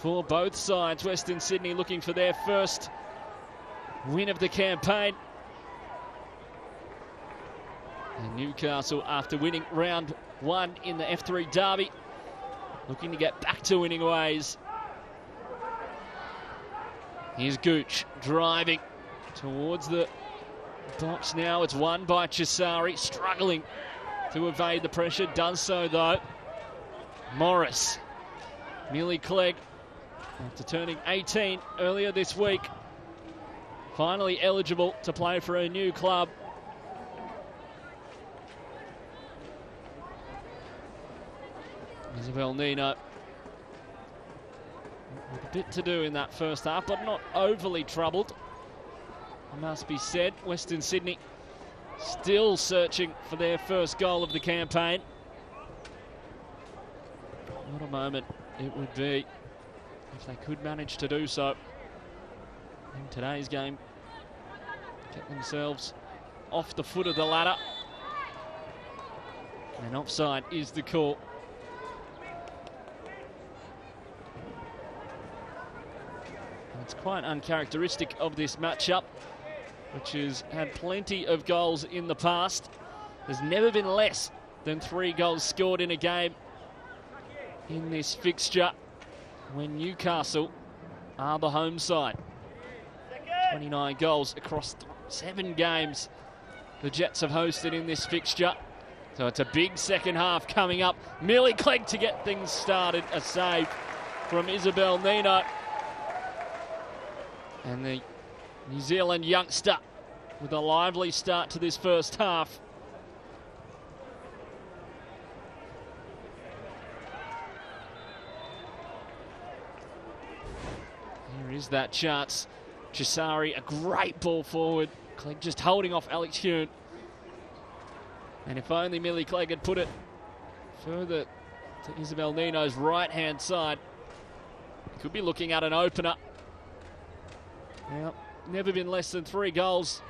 for both sides. Western Sydney looking for their first win of the campaign. And Newcastle, after winning round one in the F3 Derby, looking to get back to winning ways. Here's Gooch driving towards the box now. It's won by Chessari, struggling to evade the pressure. Does so though. Morris. Millie Clegg, after turning 18 earlier this week, finally eligible to play for a new club. Isabel Nino with a bit to do in that first half, but not overly troubled. It must be said, Western Sydney still searching for their first goal of the campaign. What a moment it would be if they could manage to do so in today's game. Get themselves off the foot of the ladder. And offside is the call. It's quite uncharacteristic of this matchup, which has had plenty of goals in the past. There's never been less than three goals scored in a game in this fixture when Newcastle are the home side. 29 goals across seven games the Jets have hosted in this fixture. So it's a big second half coming up. Millie Clegg to get things started. A save from Isabel Nino. And the New Zealand youngster with a lively start to this first half. Here is that chance. Chessari, a great ball forward. Clegg just holding off Alex Huynh. And if only Millie Clegg had put it further to Isabel Nino's right hand side, could be looking at an opener. Now, never been less than three goals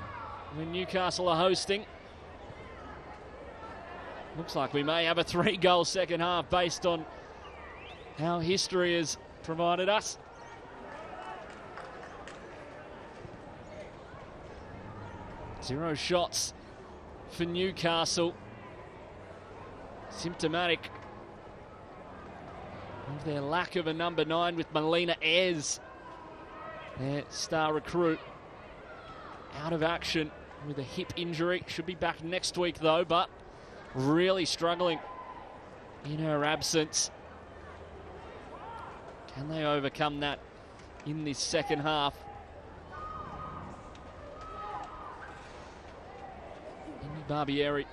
when Newcastle are hosting. Looks like we may have a three goal second half based on how history has provided us. Zero shots for Newcastle. Symptomatic of their lack of a number nine with Melina Ayres their star recruit out of action with a hip injury. Should be back next week though, but really struggling in her absence. Can they overcome that in this second half? Barbieri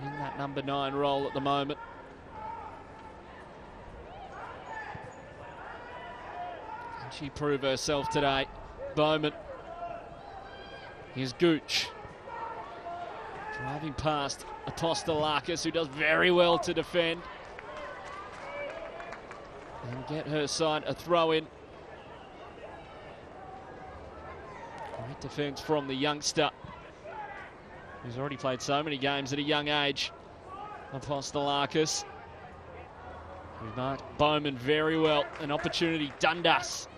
in that number nine role at the moment. She prove herself today? Baumann. Here's Gooch. Driving past Apostolakis, who does very well to defend. And get her side a throw in. Great defence from the youngster, who's already played so many games at a young age. Apostolakis. We marked Baumann very well. An opportunity. Dundas.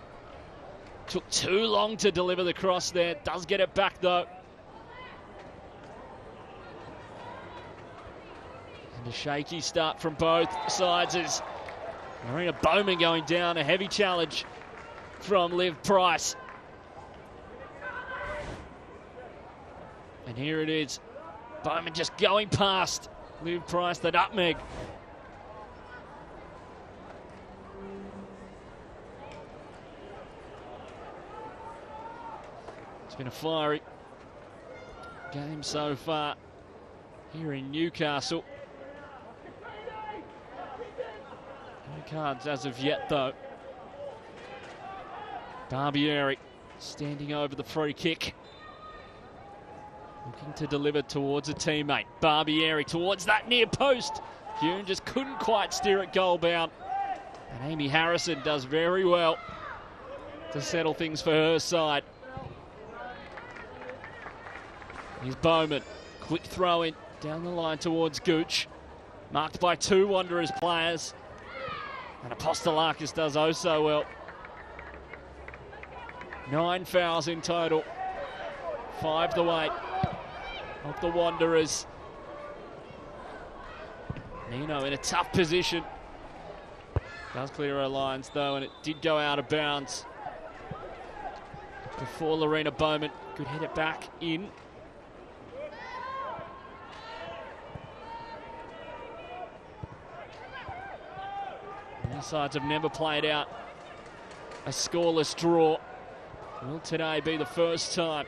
Took too long to deliver the cross there. Does get it back though. And a shaky start from both sides as Marina Baumann going down. A heavy challenge from Liv Price. And here it is. Baumann just going past Liv Price, the nutmeg. It's been a fiery game so far here in Newcastle. No cards as of yet, though. Barbieri standing over the free kick. Looking to deliver towards a teammate. Barbieri towards that near post. Huynh just couldn't quite steer it goal bound. And Amy Harrison does very well to settle things for her side. Here's Baumann. Quick throw in down the line towards Gooch. Marked by two Wanderers players. And Apostolakis does oh so well. Nine fouls in total. Five the weight of the Wanderers. Nino in a tough position. Does clear her lines though, and it did go out of bounds. Before Lorena Baumann could hit it back in. Sides have never played out a scoreless draw. Will today be the first time?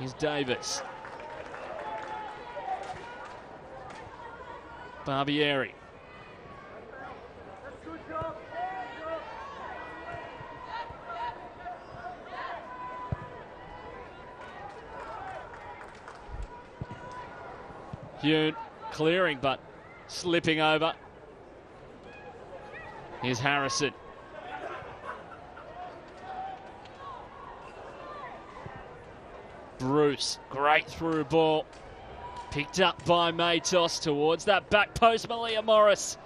Here's Davis. Barbieri. Huynh clearing, but slipping over. Here's Harrison. Bruce, great through ball. Picked up by Matos towards that back post. Malia Morris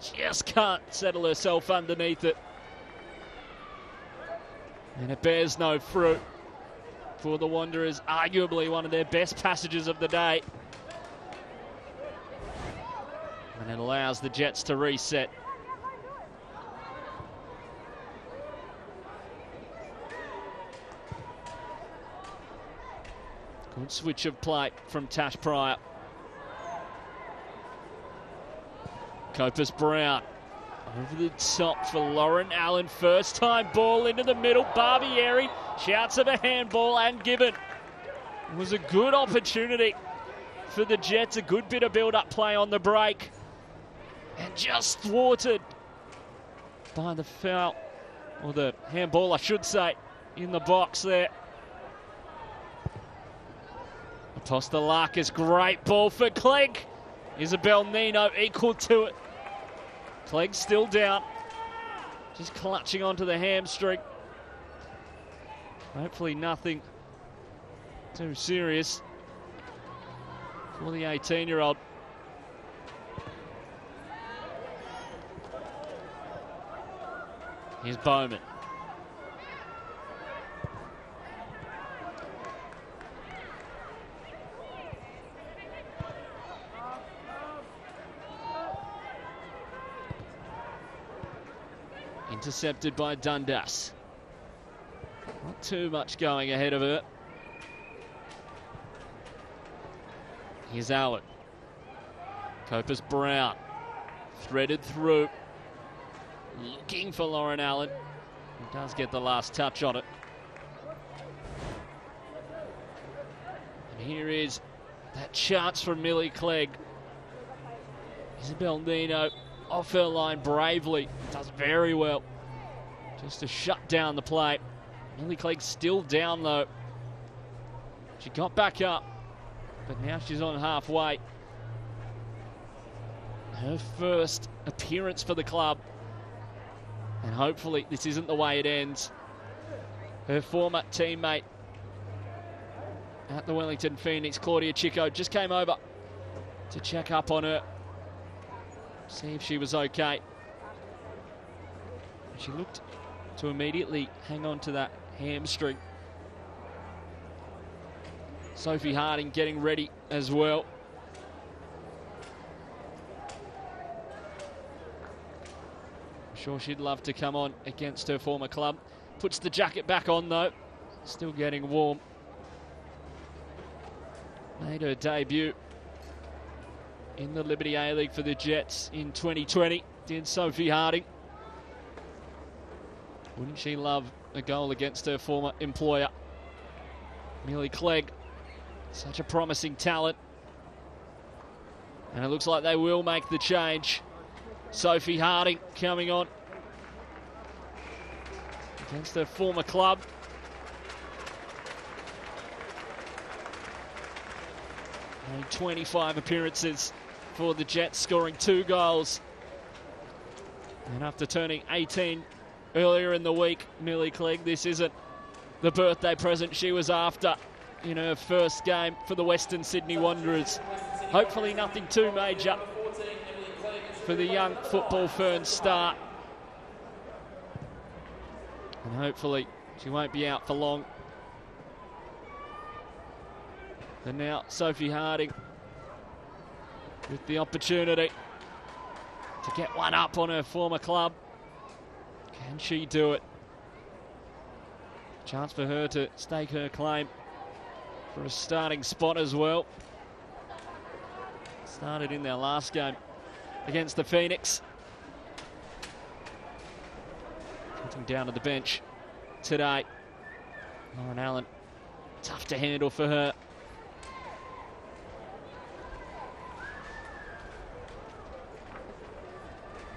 just can't settle herself underneath it. And it bears no fruit for the Wanderers. Arguably one of their best passages of the day. And it allows the Jets to reset. Good switch of play from Tash Pryor. Copus Brown over the top for Lauren Allen. First time ball into the middle. Barbieri shouts of a handball and given. It was a good opportunity for the Jets. A good bit of build-up play on the break. And just thwarted by the foul, or the handball, I should say, in the box there. Apostolakis, great ball for Clegg. Isabel Nino equal to it. Clegg still down. Just clutching onto the hamstring. Hopefully nothing too serious for the 18-year-old. Here's Baumann. Intercepted by Dundas. Not too much going ahead of her. Here's Allen. Copus Brown. Threaded through. Looking for Lauren Allen. He does get the last touch on it. And here is that chance from Millie Clegg. Isabel Nino off her line bravely. Does very well. Just to shut down the play. Millie Clegg still down though. She got back up, but now she's on halfway. Her first appearance for the club. And hopefully this isn't the way it ends. Her former teammate at the Wellington Phoenix, Claudia Cicco, just came over to check up on her, see if she was okay. She looked to immediately hang on to that hamstring. Sophie Harding getting ready as well. Sure she'd love to come on against her former club. Puts the jacket back on though, still getting warm. Made her debut in the Liberty A League for the Jets in 2020. Did Sophie Harding. Wouldn't she love a goal against her former employer? Millie Clegg, such a promising talent. And it looks like they will make the change. Sophie Harding coming on against her former club. Only 25 appearances for the Jets, scoring two goals. And after turning 18 earlier in the week, Millie Clegg, this isn't the birthday present she was after in her first game for the Western Sydney Wanderers. Hopefully, nothing too major for the young football ferns start. And hopefully, she won't be out for long. And now Sophie Harding with the opportunity to get one up on her former club. Can she do it? Chance for her to stake her claim for a starting spot as well. Started in their last game against the Phoenix. Putting down to the bench today. Lauren Allen, tough to handle for her.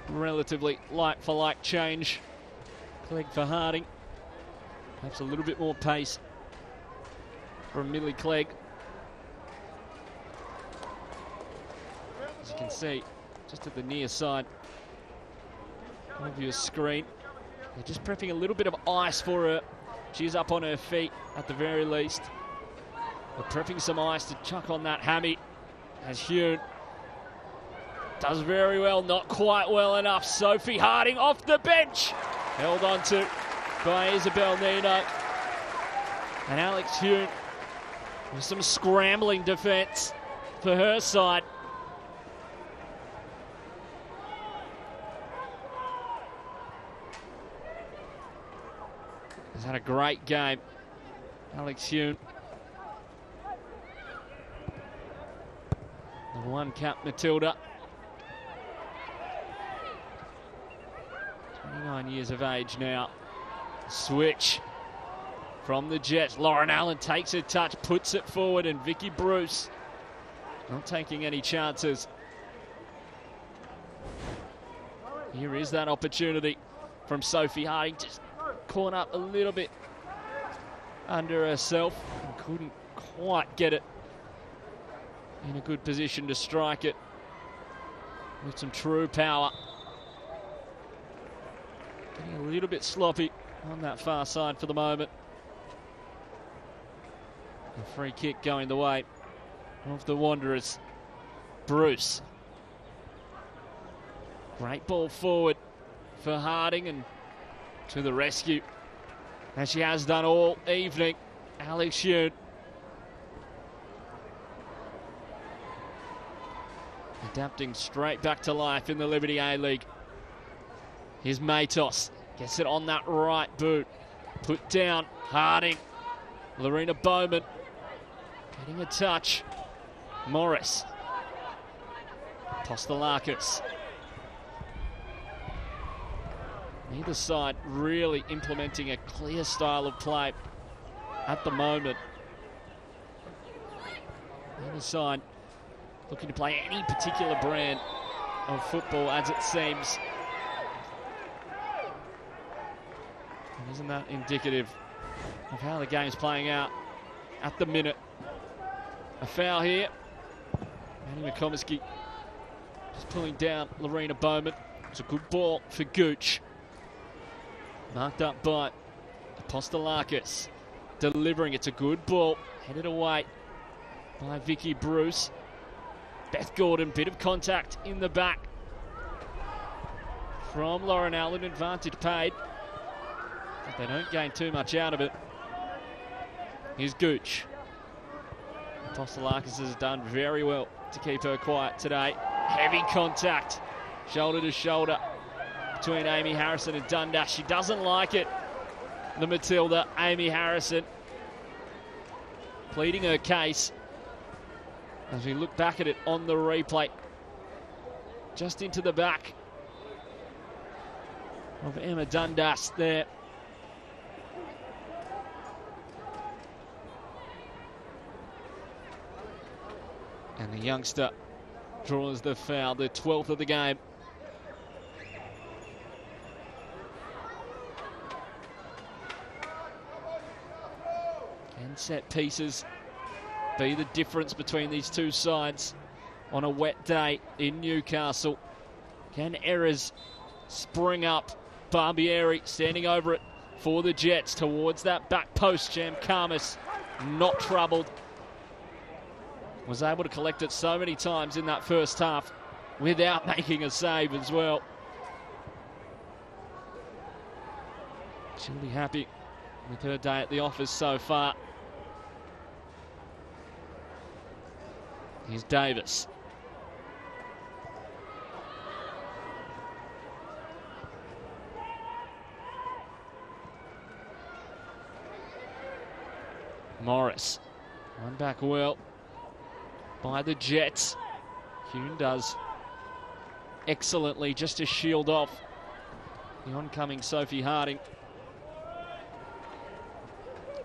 relatively like for like change. Clegg for Harding. Perhaps a little bit more pace from Millie Clegg. As you can see, just at the near side of your screen. They're just prepping a little bit of ice for her. She's up on her feet at the very least. They're prepping some ice to chuck on that hammy as Huynh does very well, not quite well enough. Sophie Harding off the bench. Held on to by Isabel Nino. And Alex Huynh with some scrambling defence for her side. Had a great game. Alex Huynh. The one cap Matilda. 29 years of age now. Switch from the Jets. Lauren Allen takes a touch, puts it forward, and Vicky Bruce not taking any chances. Here is that opportunity from Sophie Harding. Just caught up a little bit under herself and couldn't quite get it in a good position to strike it with some true power. Getting a little bit sloppy on that far side for the moment. A free kick going the way of the Wanderers. Bruce. Great ball forward for Harding and to the rescue. As she has done all evening, Alex Huynh. Adapting straight back to life in the Liberty A League. Here's Matos. Gets it on that right boot. Put down. Harding. Lorena Baumann. Getting a touch. Morris. Postolakis. Neither side really implementing a clear style of play at the moment. Neither side looking to play any particular brand of football as it seems. And isn't that indicative of how the game's playing out at the minute? A foul here. Manny McComiskey just pulling down Lorena Baumann. It's a good ball for Gooch. Marked up by Apostolakis. Delivering. It's a good ball. Headed away by Vicky Bruce. Beth Gordon, bit of contact in the back from Lauren Allen. Advantage paid. But they don't gain too much out of it. Here's Gooch. Apostolakis has done very well to keep her quiet today. Heavy contact, shoulder to shoulder between Amy Harrison and Dundas. She doesn't like it. The Matilda, Amy Harrison, pleading her case. As we look back at it on the replay, just into the back of Emma Dundas there. And the youngster draws the foul, the 12th of the game. Set pieces be the difference between these two sides on a wet day in Newcastle? Can errors spring up? Barbieri standing over it for the Jets towards that back post. Sham Khamis not troubled was able to collect it so many times in that first half without making a save as well. She'll be happy with her day at the office so far. Here's Davis. Morris. One back well by the Jets. Huynh does excellently just to shield off the oncoming Sophie Harding.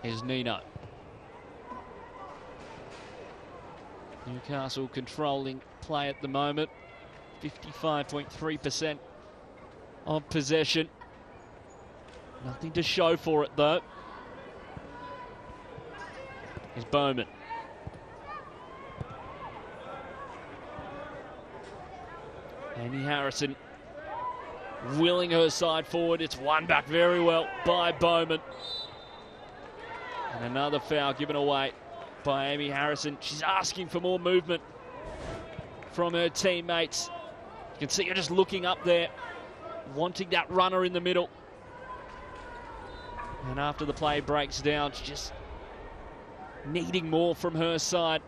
Is Nino. Newcastle controlling play at the moment. 55.3% of possession. Nothing to show for it though. Is Baumann. Amy Harrison willing her side forward. It's won back very well by Baumann. And another foul given away by Amy Harrison. She's asking for more movement from her teammates. You can see her just looking up there, wanting that runner in the middle. And after the play breaks down, she's just needing more from her side.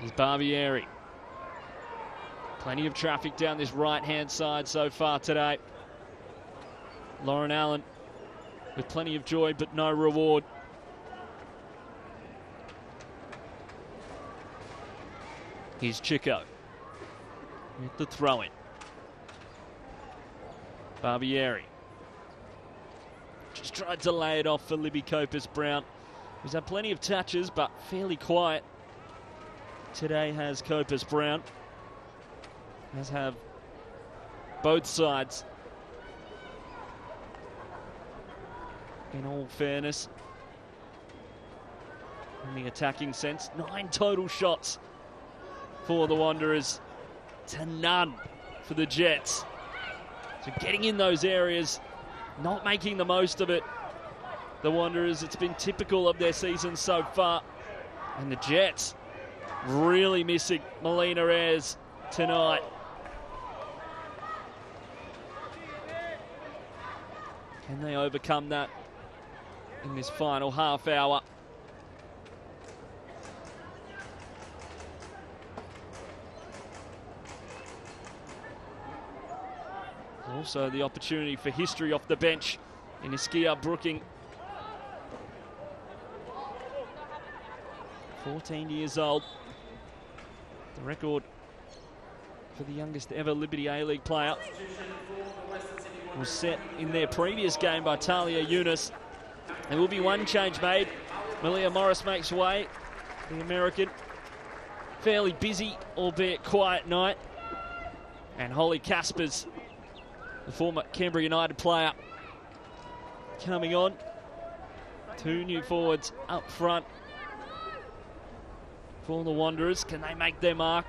Here's Barbieri. Plenty of traffic down this right-hand side so far today. Lauren Allen with plenty of joy but no reward. Here's Cicco with the throw-in. Barbieri. Just tried to lay it off for Libby Copus Brown. He's had plenty of touches but fairly quiet today has Copus Brown. As have both sides. In all fairness, in the attacking sense, nine total shots for the Wanderers to none for the Jets. So getting in those areas, not making the most of it. The Wanderers, it's been typical of their season so far. And the Jets really missing Melina Ayres tonight. Can they overcome that in this final half hour? Also, the opportunity for history off the bench in Iskia Brooking. 14 years old. The record for the youngest ever Liberty A-League player was set in their previous game by Talia Younis. There will be one change made. Malia Morris makes way. The American. Fairly busy, albeit quiet night. And Holly Caspers, the former Canberra United player, coming on. Two new forwards up front for the Wanderers. Can they make their mark?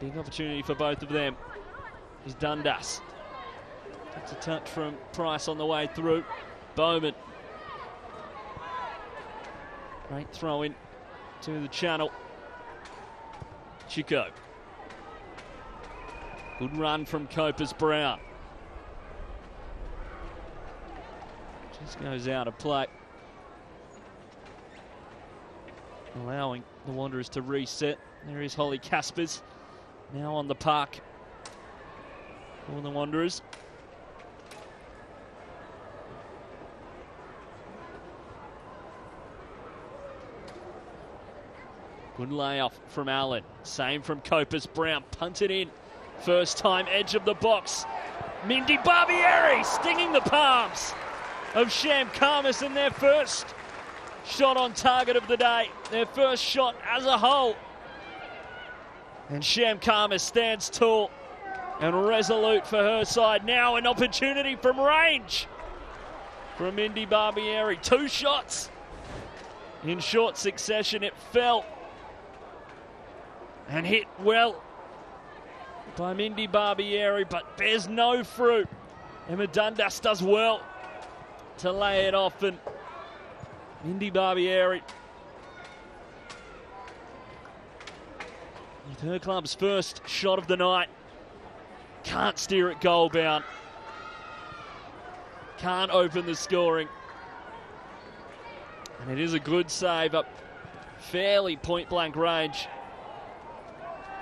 Big opportunity for both of them is Dundas. That's a touch from Price on the way through. Baumann. Great throw in to the channel. Cicco. Good run from Copus Brown. Just goes out of play. Allowing the Wanderers to reset. There is Holly Caspers. Now on the park for the Wanderers. Good layoff from Allen. Same from Copus Brown. Punted in. First time edge of the box. Mindy Barbieri stinging the palms of Sham Khamis in their first shot on target of the day. Their first shot as a whole. And Sham Khamis stands tall and resolute for her side. Now an opportunity from range from Mindy Barbieri. Two shots in short succession. It fell and hit well by Mindy Barbieri, but bears no fruit. Emma Dundas does well to lay it off, and Mindy Barbieri with her club's first shot of the night. Can't steer it goal bound. Can't open the scoring. And it is a good save up fairly point blank range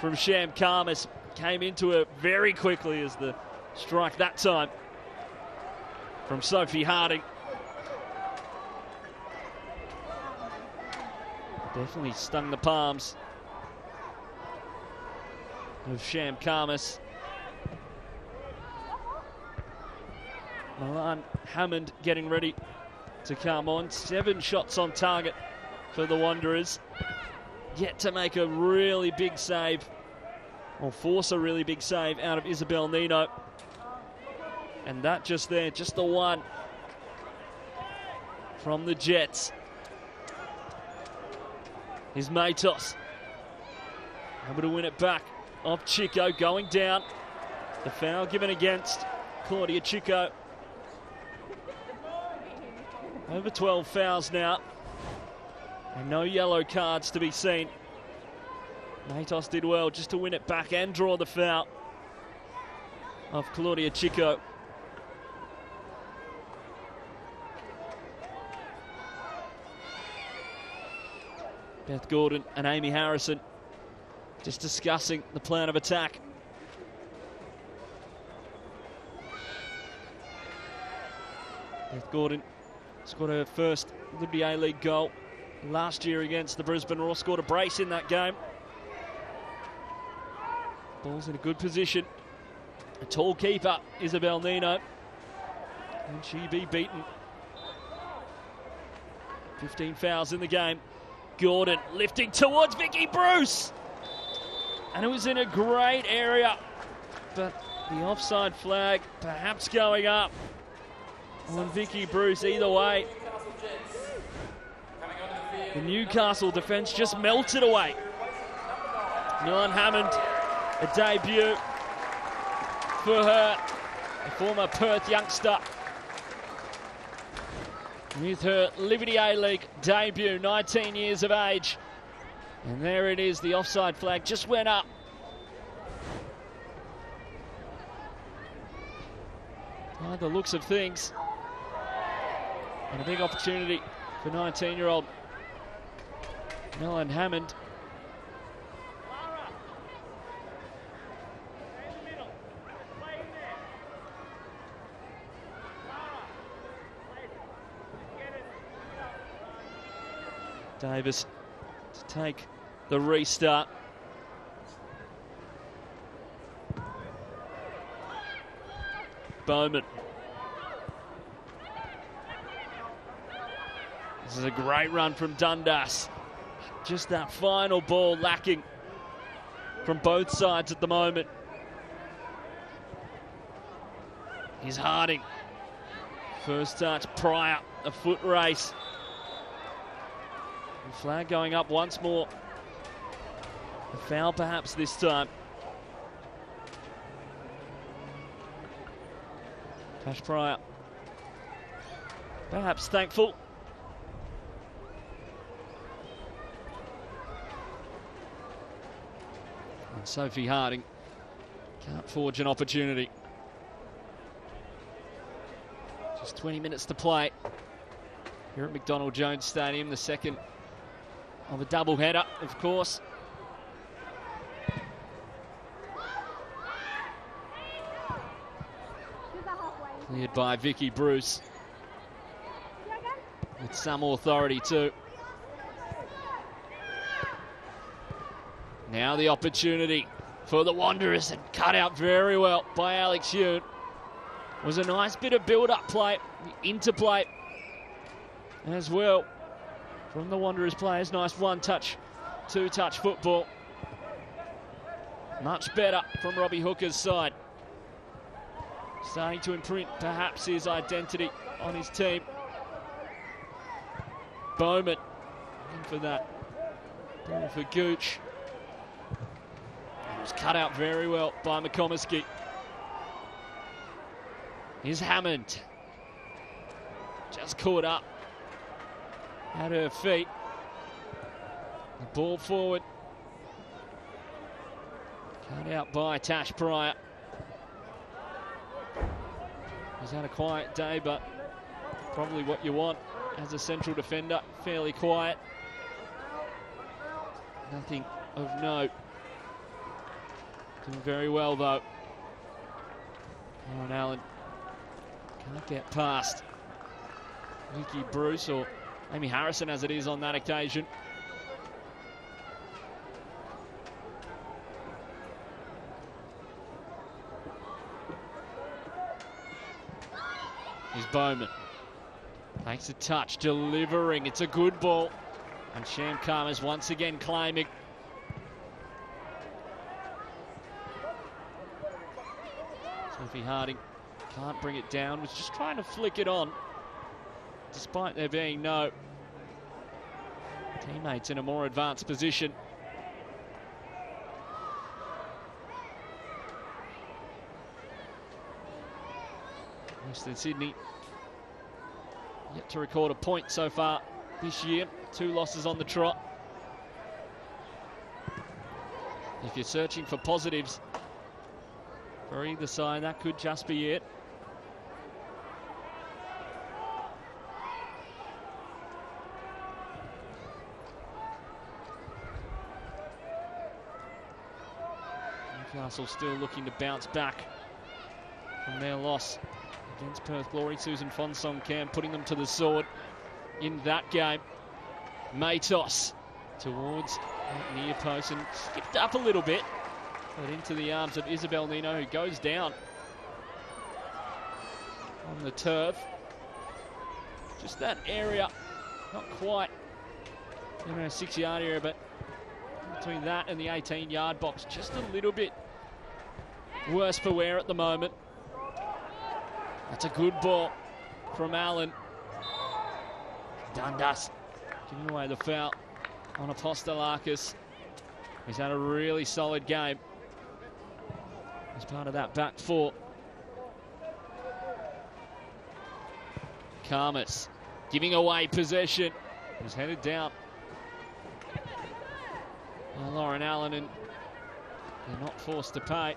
from Sham Khamis. Came into it very quickly as the strike that time from Sophie Harding. Definitely stung the palms of Sham Khamis. Milan Hammond getting ready to come on. Seven shots on target for the Wanderers. Yet to make a really big save, or force a really big save out of Isabel Nino. And that just there, just the one from the Jets. Is Matos able to win it back off Cicco going down. The foul given against Claudia Cicco. Over 12 fouls now. And no yellow cards to be seen. Matos did well just to win it back and draw the foul of Claudia Cicco. Beth Gordon and Amy Harrison just discussing the plan of attack. Beth Gordon scored her first Liberty A-League goal last year against the Brisbane Roar. Scored a brace in that game. Ball's in a good position. A tall keeper, Isabel Nino. And she be beaten. 15 fouls in the game. Gordon lifting towards Vicky Bruce. And it was in a great area. But the offside flag perhaps going up on Vicky Bruce either way. The Newcastle defence just melted away. Milan Hammond, a debut for her, a former Perth youngster. With her Liberty A-League debut, 19 years of age. And there it is, the offside flag just went up. By the looks of things. And a big opportunity for 19-year-old Milan Hammond. Davis to take the restart. Baumann. This is a great run from Dundas. Just that final ball lacking from both sides at the moment. Here's Harding. First touch, Pryor, a foot race. Flag going up once more. A foul perhaps this time. Tash Pryor. Perhaps thankful. And Sophie Harding can't forge an opportunity. Just 20 minutes to play here at McDonald Jones Stadium, the second of a double header, of course. Cleared by Vicky Bruce. With some authority too. Now the opportunity for the Wanderers and cut out very well by Alex Huynh. Was a nice bit of build-up play, interplay as well from the Wanderers players. Nice one-touch, two-touch football. Much better from Robbie Hooker's side. Starting to imprint perhaps his identity on his team. Baumann in for that. Ball for Gooch. It was cut out very well by McComiskey. Here's Hammond. Just caught up at her feet. Ball forward. Cut out by Tash Pryor. He's had a quiet day, but probably what you want as a central defender. Fairly quiet. Nothing of note. Doing very well, though. Aaron Allen can't get past Vicky Bruce or Amy Harrison as it is on that occasion. Here's Baumann. Takes a touch, delivering. It's a good ball. And Sham Khamis once again claiming. Sophie Harding can't bring it down. Was just trying to flick it on. Despite there being no teammates in a more advanced position. Western Sydney yet to record a point so far this year. Two losses on the trot. If you're searching for positives for either side, that could just be it. Newcastle still looking to bounce back from their loss against Perth Glory. Susan Phonsongkham putting them to the sword in that game. Matos towards near post and skipped up a little bit, but into the arms of Isabel Nino, who goes down on the turf. Just that area, not quite in a six-yard area, but between that and the 18-yard box, just a little bit worse for wear at the moment. That's a good ball from Allen. Dundas giving away the foul on Apostolakis. He's had a really solid game as part of that back four. Khamis giving away possession. He's headed down. Lauren Allen and they're not forced to pay.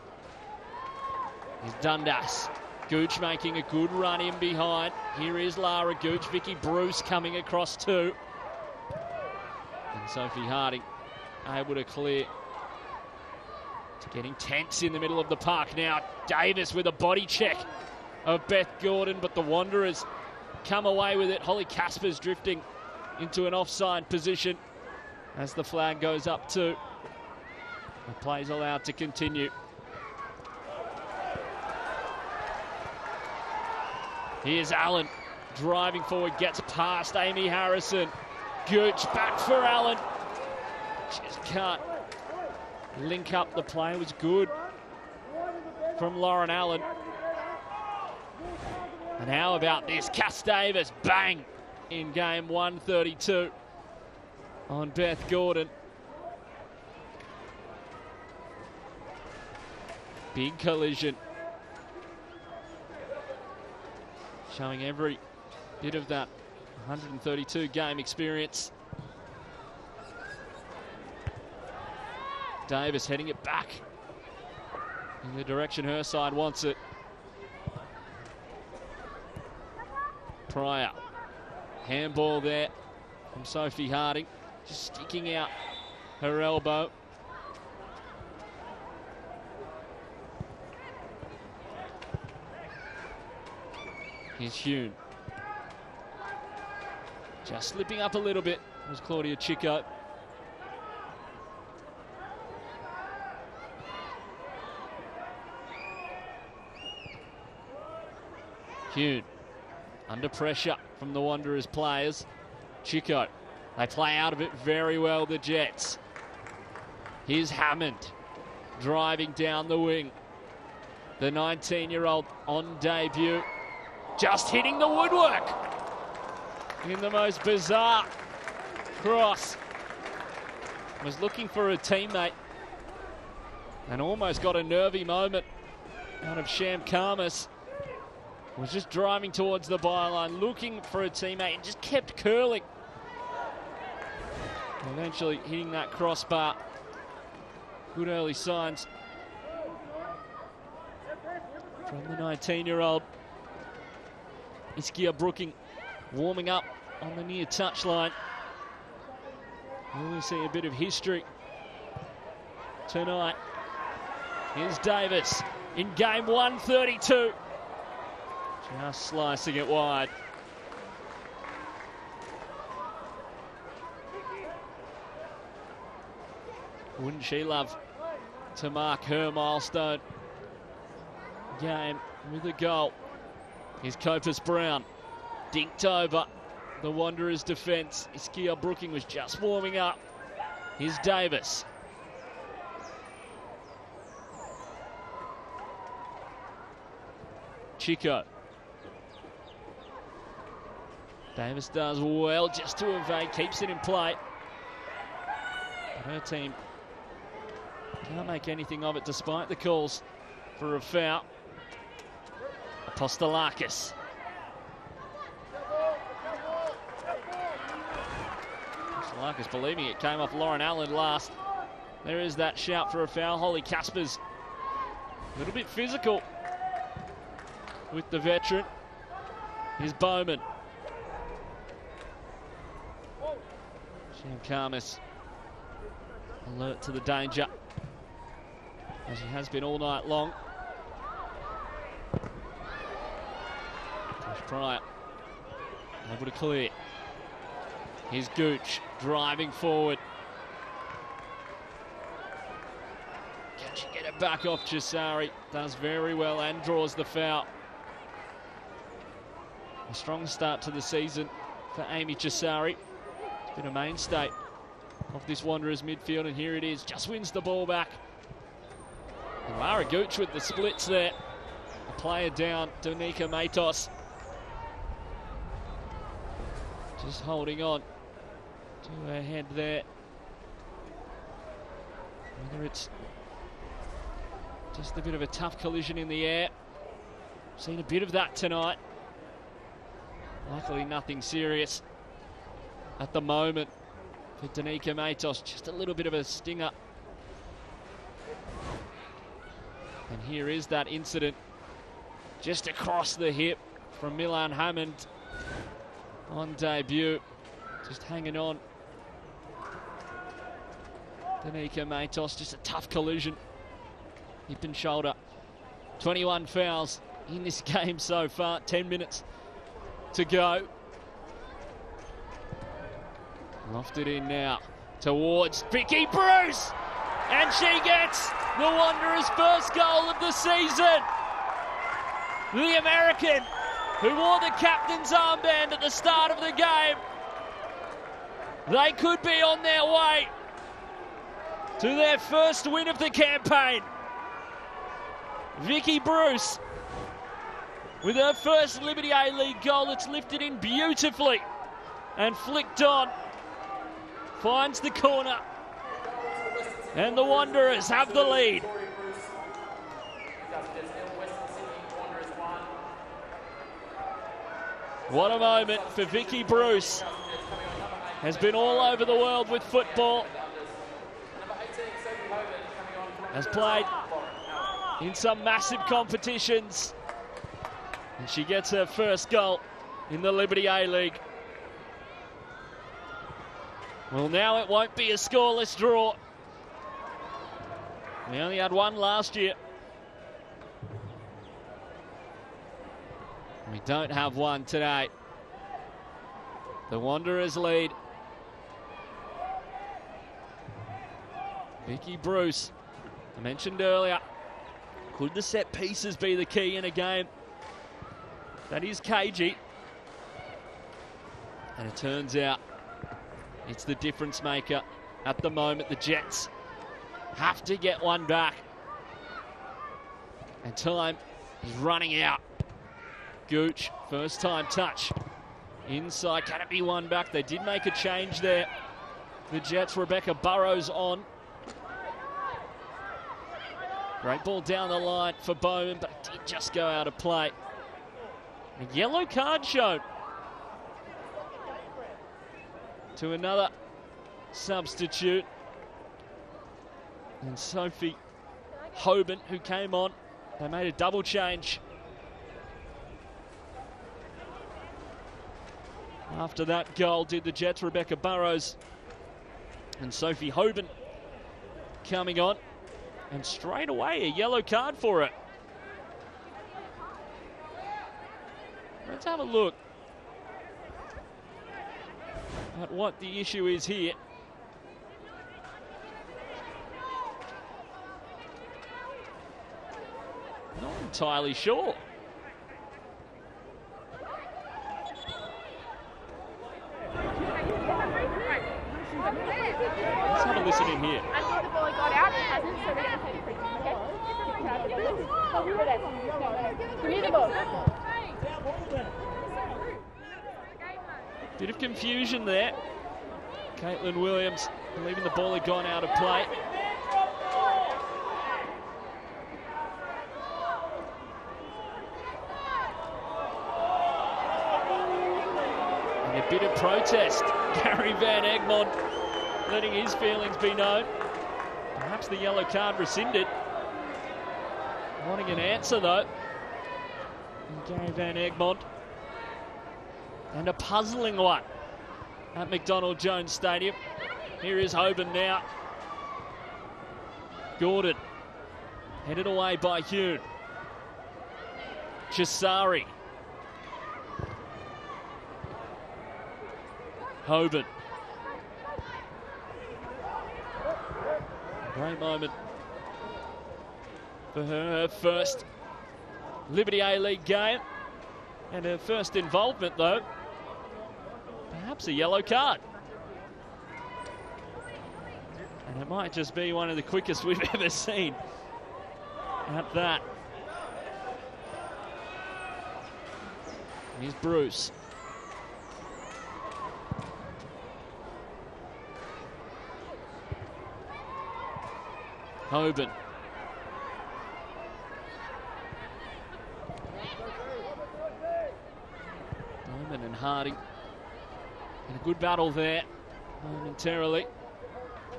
Here's Dundas. Gooch making a good run in behind. Here is Lara Gooch. Vicky Bruce coming across too. And Sophie Harding able to clear. It's getting tense in the middle of the park now. Davis with a body check of Beth Gordon, but the Wanderers come away with it. Holly Casper's drifting into an offside position as the flag goes up too. The play's allowed to continue. Here's Allen driving forward, gets past Amy Harrison. Gooch back for Allen. Just can't link up the play. It was good from Lauren Allen. And how about this? Cass Davis, bang, in game 132 on Beth Gordon. Big collision. Showing every bit of that 132 game experience. Davis heading it back in the direction her side wants it. Pryor. Handball there from Sophie Harding. Just sticking out her elbow. Here's Huynh. Just slipping up a little bit was Claudia Cicco. Huynh under pressure from the Wanderers players. Cicco, they play out of it very well, the Jets. Here's Hammond driving down the wing. The 19 year old on debut, just hitting the woodwork in the most bizarre cross. Was looking for a teammate and almost got a nervy moment out of Sham Khamis was just driving towards the byline, looking for a teammate, and just kept curling. Eventually hitting that crossbar. Good early signs from the 19-year-old. Iskia Brooking warming up on the near touchline. We'll see a bit of history tonight. Here's Davis in game 132. Just slicing it wide. Wouldn't she love to mark her milestone game with a goal? Here's Copus Brown. Dinked over the Wanderers' defence. Iskia Brooking was just warming up. Here's Davis. Cicco. Davis does well just to evade, keeps it in play. But Her team can't make anything of it despite the calls for a foul. Apostolakis. Apostolakis believing it came off Lauren Allen last. There is that shout for a foul. Holly Caspers a little bit physical with the veteran. Here's Baumann. Sham Khamis alert to the danger as he has been all night long. Pryor able to clear. Here's Gooch driving forward. Can she get it back off Chessari? Does very well and draws the foul. A strong start to the season for Amy Chessari been a mainstay of this Wanderers midfield, and here it is. Just wins the ball back. And Lara Gooch with the splits there. A player down, Donika Matos. Just holding on to her head there. Whether it's just a bit of a tough collision in the air. Seen a bit of that tonight. Luckily, nothing serious at the moment for Danica Matos. Just a little bit of a stinger. And here is that incident just across the hip from Milan Hammond on debut. Just hanging on. Danica Matos, just a tough collision. Hip and shoulder. 21 fouls in this game so far. 10 minutes to go. Lofted in now towards Vicky Bruce. And she gets the Wanderers' first goal of the season. The American who wore the captain's armband at the start of the game. They could be on their way to their first win of the campaign. Vicky Bruce with her first Liberty A League goal. It's lifted in beautifully and flicked on. Finds the corner. And the Wanderers have the lead. What a moment for Vicky Bruce. Has been all over the world with football. Has played in some massive competitions. And she gets her first goal in the Liberty A League. Well, now it won't be a scoreless draw. We only had one last year. We don't have one today. The Wanderers lead. Vicky Bruce, I mentioned earlier, could the set pieces be the key in a game that is cagey? And it turns out it's the difference maker at the moment. The Jets have to get one back. And time is running out. Gooch, first time touch. Inside, can it be one back? They did make a change there. The Jets, Rebecca Burrows on. Great ball down the line for Baumann, but it did just go out of play. A yellow card shown to another substitute. And Sophie Hoban, who came on, they made a double change. After that goal, did the Jets, Rebecca Burrows and Sophie Hoban coming on. And straight away, a yellow card for it. Let's have a look at what the issue is here. Not entirely sure. Let's have a listen in here. Until the ball got out, it hasn't, so we're going to take okay? Give me the ball. Bit of confusion there. Caitlin Williams believing the ball had gone out of play. And a bit of protest. Gary Van Egmond letting his feelings be known. Perhaps the yellow card rescinded. Wanting an answer though. Gary Van Egmond. And a puzzling one at McDonald Jones Stadium. Here is Hoban now. Gordon headed away by Huynh. Chessari. Hoban. Great moment for her, her first Liberty A League game. And her first involvement, though, perhaps a yellow card. And it might just be one of the quickest we've ever seen at that. Here's Bruce. Hoban. Baumann and Harding in a good battle there momentarily.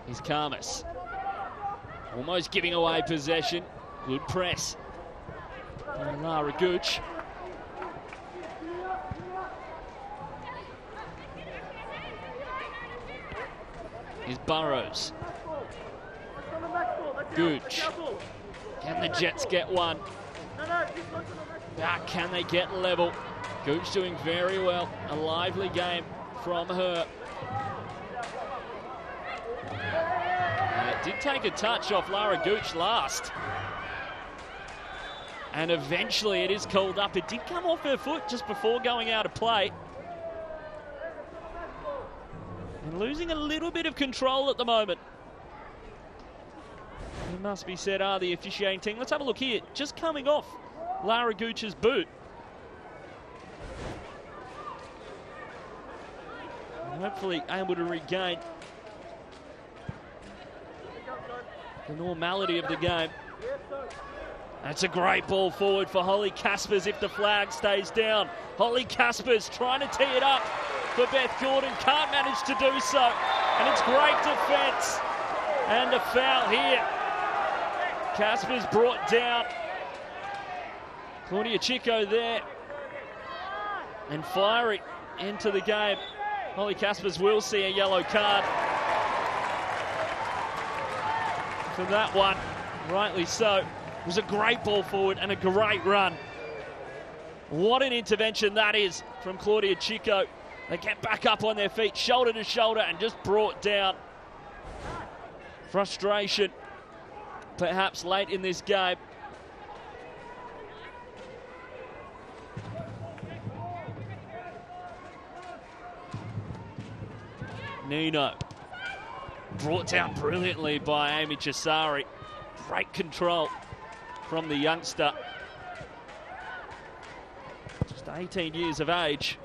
Here's Khamis. Almost giving away possession. Good press. Lara Gooch. Is Burrows. Gooch. Can the Jets get one? Can they get level? Gooch doing very well. A lively game from her. It did take a touch off Lara Gooch last. And eventually it is called up. It did come off her foot just before going out of play. And losing a little bit of control at the moment. Must be said, are the officiating team. Let's have a look here. Just coming off Lara Gooch's boot. And hopefully able to regain the normality of the game. That's a great ball forward for Holly Caspers if the flag stays down. Holly Caspers trying to tee it up for Beth Gordon, can't manage to do so. And it's great defence. And a foul here. Caspers brought down. Claudia Cicco there. And fiery into the game. Holly Caspers will see a yellow card for that one. Rightly so. It was a great ball forward and a great run. What an intervention that is from Claudia Cicco. They get back up on their feet, shoulder to shoulder, and just brought down. Frustration, perhaps late in this game. Nino brought down brilliantly by Amy Chessari. Great control from the youngster. Just 18 years of age.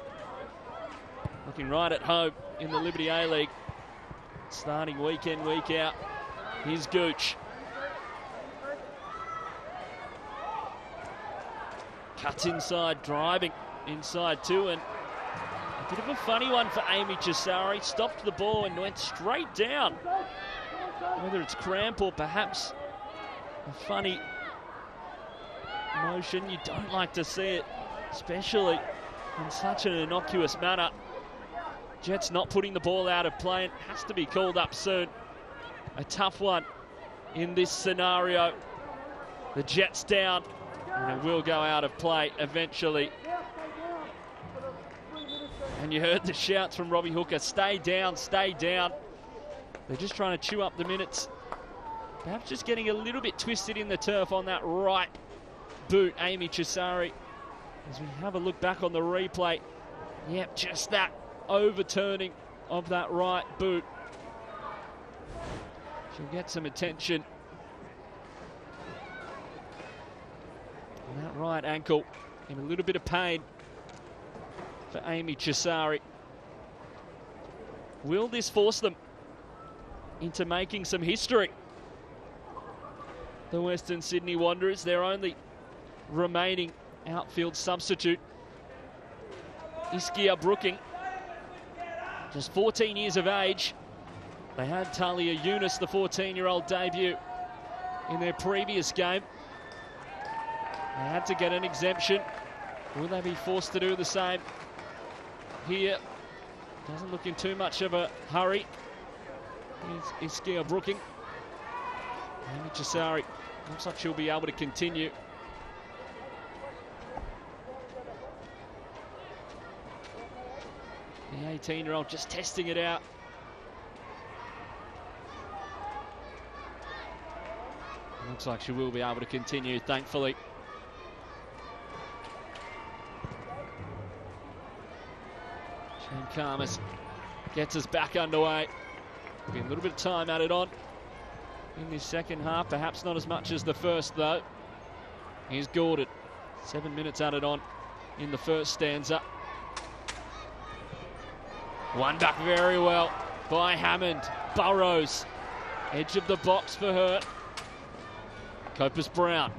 Looking right at home in the Liberty A-League. Starting week in, week out. Here's Gooch. Cuts inside, driving inside too, and a bit of a funny one for Amy Chessari. Stopped the ball and went straight down. Whether it's cramp or perhaps a funny motion, you don't like to see it, especially in such an innocuous manner. Jets not putting the ball out of play. It has to be called up soon. A tough one in this scenario. The Jets down, and it will go out of play eventually. And you heard the shouts from Robbie Hooker stay down, stay down. They're just trying to chew up the minutes. Perhaps just getting a little bit twisted in the turf on that right boot, Amy Chessari. As we have a look back on the replay, yep, just that overturning of that right boot. She'll get some attention. And that right ankle in a little bit of pain for Amy Chessari. Will this force them into making some history? The Western Sydney Wanderers, their only remaining outfield substitute. Iskia Brooking, just 14 years of age. They had Talia Younis, the 14-year-old debut in their previous game. They had to get an exemption. Will they be forced to do the same here? Doesn't look in too much of a hurry. Here's Iskia Brooking. Amy Chessari looks like she'll be able to continue. The 18 year old just testing it out. Looks like she will be able to continue, thankfully. Khamis gets us back underway. Be a little bit of time added on in this second half. Perhaps not as much as the first, though. Here's Gordon. Seven minutes added on in the first stanza. One back very well by Hammond. Burrows. Edge of the box for her. Copus Brown.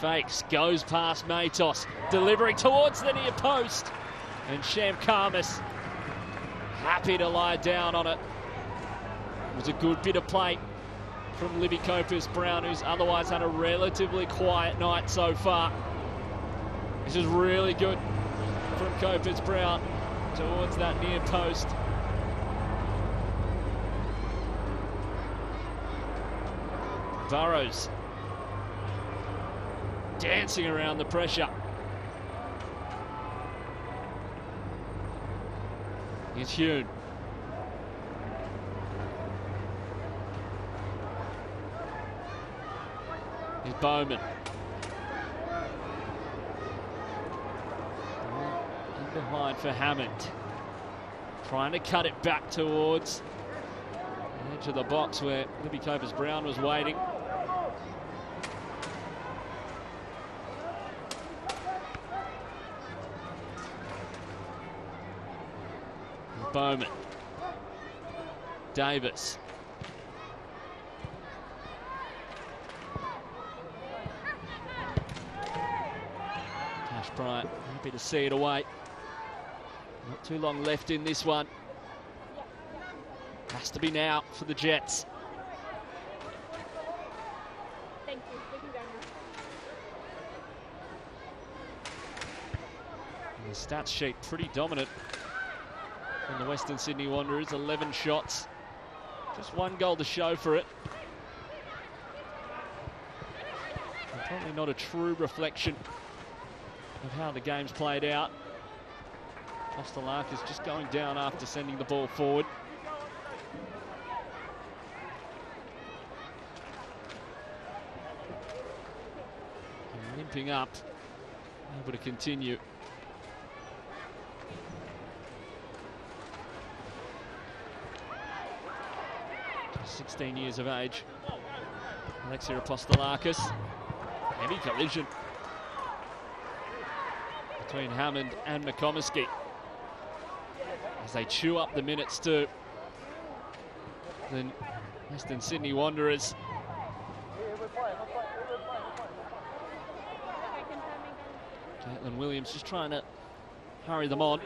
Fakes, goes past Matos. Delivering towards the near post. And Sham Khamis happy to lie down on it. It was a good bit of play from Libby Copus Brown, who's otherwise had a relatively quiet night so far. This is really good from Copus Brown towards that near post. Burrows dancing around the pressure. It's Huynh. Baumann. In behind for Hammond. Trying to cut it back towards the edge of the box where Libby Copus Brown was waiting. Baumann. Davis. Cash Bryant happy to see it away. Not too long left in this one. Has to be now for the Jets. The stats sheet pretty dominant from the Western Sydney Wanderers. 11 shots, just one goal to show for it. And probably not a true reflection of how the game's played out. is just going down after sending the ball forward. And limping up, able to continue. 16 years of age. Alexia Apostolakis. Heavy collision between Hammond and McComiskey as they chew up the minutes to the Western Sydney Wanderers. Caitlin Williams just trying to hurry them on.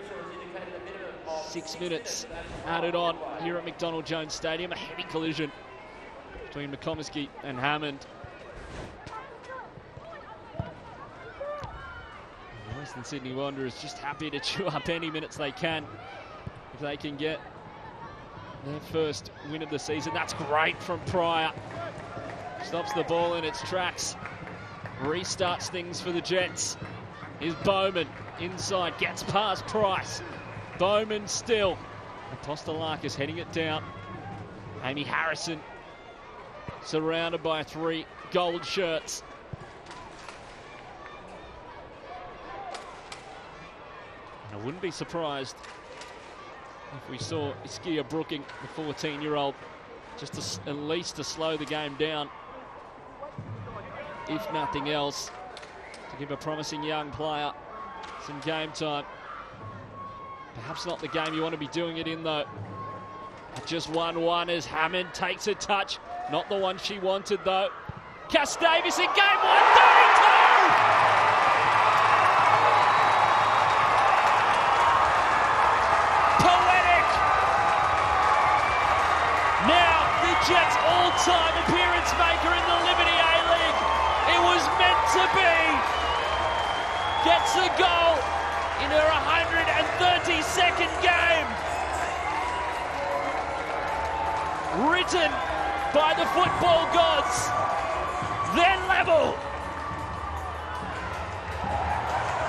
Six minutes added on here at McDonald Jones Stadium. A heavy collision between McComiskey and Hammond. Western Sydney Wanderers just happy to chew up any minutes they can if they can get their first win of the season. That's great from Prior. Stops the ball in its tracks. Restarts things for the Jets. Is Baumann inside, gets past Price. Baumann still. Apostolakis heading it down. Amy Harrison surrounded by three gold shirts. And I wouldn't be surprised if we saw Iskia Brooking, the 14-year-old, just to, at least to slow the game down, if nothing else, to give a promising young player some game time. Perhaps not the game you want to be doing it in, though. Just 1-1 as Hammond takes a touch. Not the one she wanted, though. Cass Davis in game 132! Jets all-time appearance maker in the Liberty A-League. It was meant to be. Gets a goal Written by the football gods. Then level.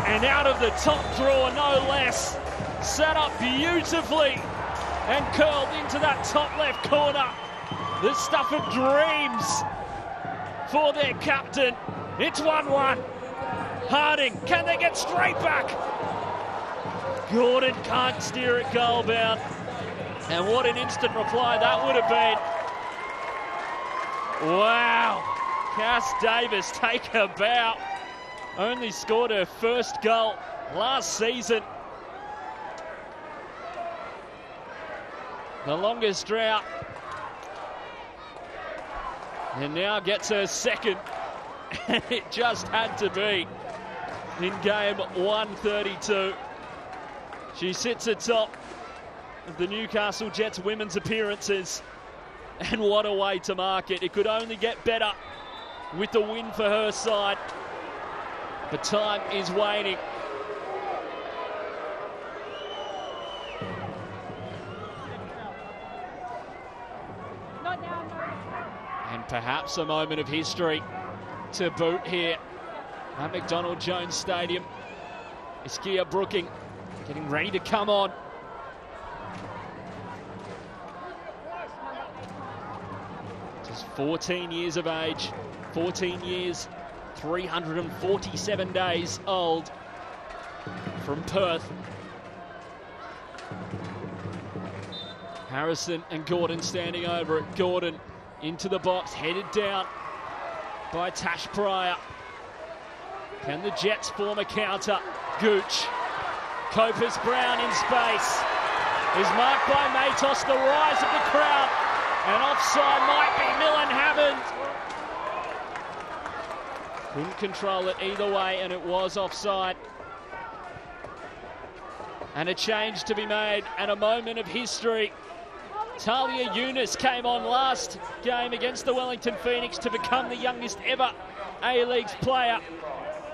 And out of the top drawer, no less. Set up beautifully and curled into that top left corner. The stuff of dreams for their captain. It's 1-1. Harding, can they get straight back? Gordon can't steer it goal bound. And what an instant reply that would have been. Wow. Cass Davis take a bow. Only scored her first goal last season. The longest drought. And now gets her second. It just had to be in game 132. She sits atop of the Newcastle Jets women's appearances. And what a way to mark it. It could only get better with the win for her side. But time is waning. And perhaps a moment of history to boot here at McDonald Jones Stadium. Iskia Brooking getting ready to come on. Just 14 years of age. 14 years, 347 days old from Perth. Harrison and Gordon standing over it. Gordon into the box, headed down by Tash Prior. Can the Jets form a counter? Gooch. Copus Brown in space. Is marked by Matos, the rise of the crowd. And offside might be Millen Hammond. Couldn't control it either way, and it was offside. And a change to be made, and a moment of history. Talia Younis came on last game against the Wellington Phoenix to become the youngest ever A-Leagues player.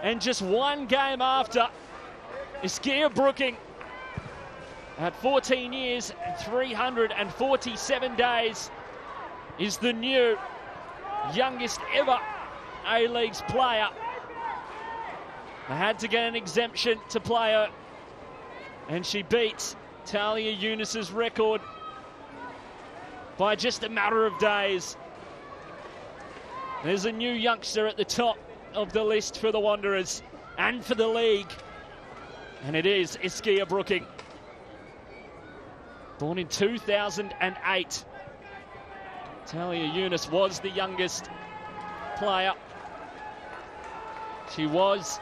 And just one game after, Iskia Brooking at 14 years and 347 days is the new youngest ever A-Leagues player. They had to get an exemption to play her, and she beats Talia Younis's record by just a matter of days. There's a new youngster at the top of the list for the Wanderers and for the league, and it is Iskia Brooking. Born in 2008. Talia Younis was the youngest player. She was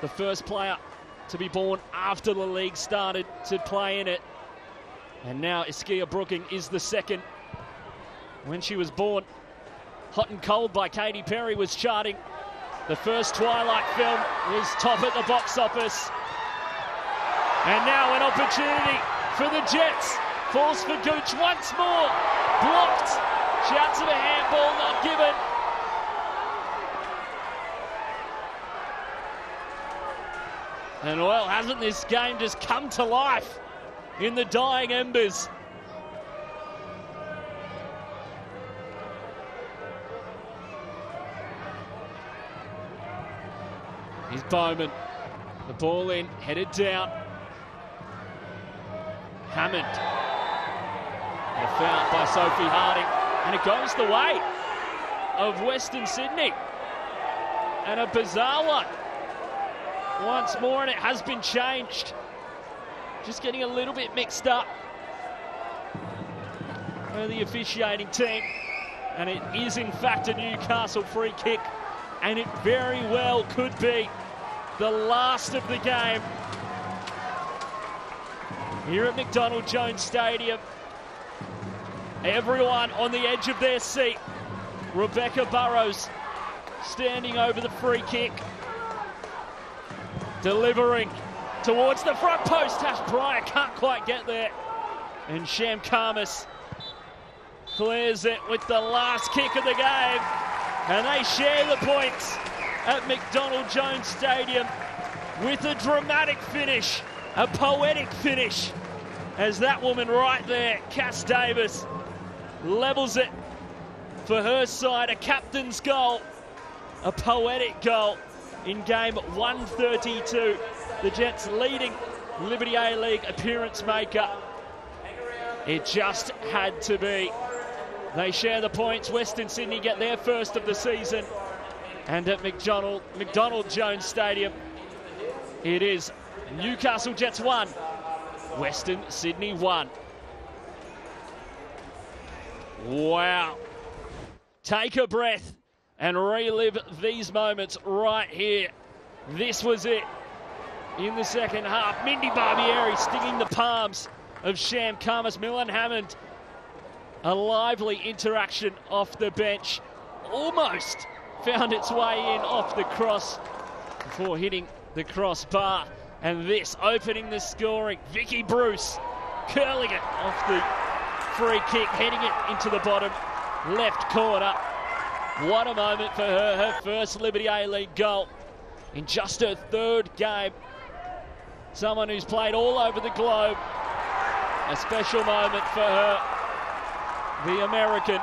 the first player to be born after the league started to play in it. And now Iskia Brooking is the second. When she was born, Hot and Cold by Katy Perry was charting. The first Twilight film was top at the box office. And now an opportunity for the Jets. Falls for Gooch once more. Blocked. Shouts of a handball not given. And well, hasn't this game just come to life in the dying embers? Here's Baumann. The ball in, headed down. Hammond. A foul by Sophie Harding. And it goes the way of Western Sydney. And a bizarre one. Once more, and it has been changed. Just getting a little bit mixed up for the officiating team. And it is, in fact, a Newcastle free kick. And it very well could be the last of the game here at McDonald Jones Stadium. Everyone on the edge of their seat. Rebecca Burrows standing over the free kick. Delivering towards the front post. Tash Prior can't quite get there. And Sham Khamis clears it with the last kick of the game. And they share the points at McDonald Jones Stadium with a dramatic finish, a poetic finish, as that woman right there, Cass Davis, levels it for her side, a captain's goal, a poetic goal in game 132. The Jets leading Liberty A-League appearance maker. It just had to be. They share the points. Western Sydney get their first of the season. And at McDonald, McDonald Jones Stadium, it is Newcastle Jets 1, Western Sydney 1. Wow. Take a breath and relive these moments right here. This was it in the second half. Mindy Barbieri stinging the palms of Sham Khamis. Millen Hammond. A lively interaction off the bench. Almost found its way in off the cross before hitting the crossbar. And this opening the scoring. Vicky Bruce curling it off the free kick, heading it into the bottom left corner. What a moment for her, her first Liberty A-League goal in just her third game. Someone who's played all over the globe. A special moment for her, the American.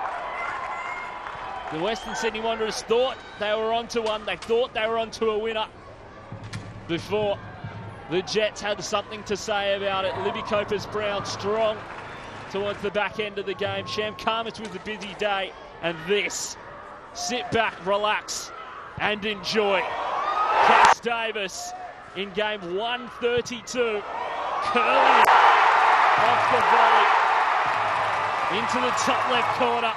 The Western Sydney Wanderers thought they were onto one. They thought they were onto a winner before the Jets had something to say about it. Libby Copus Brown strong towards the back end of the game. Sham Khamis with a busy day. And this sit back, relax, and enjoy. Cass Davis in game 132, curling off the volley into the top left corner.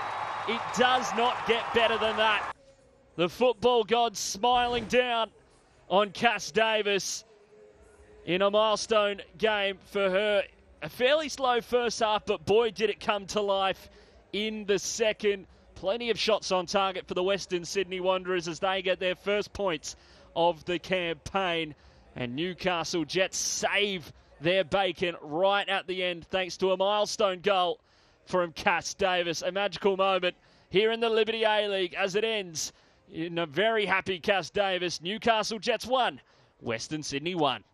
It does not get better than that. The football gods smiling down on Cass Davis in a milestone game for her. A fairly slow first half, but boy, did it come to life in the second. Plenty of shots on target for the Western Sydney Wanderers as they get their first points of the campaign. And Newcastle Jets save their bacon right at the end thanks to a milestone goal from Cass Davis. A magical moment here in the Liberty A League as it ends in a very happy Cass Davis. Newcastle Jets 1, Western Sydney 1.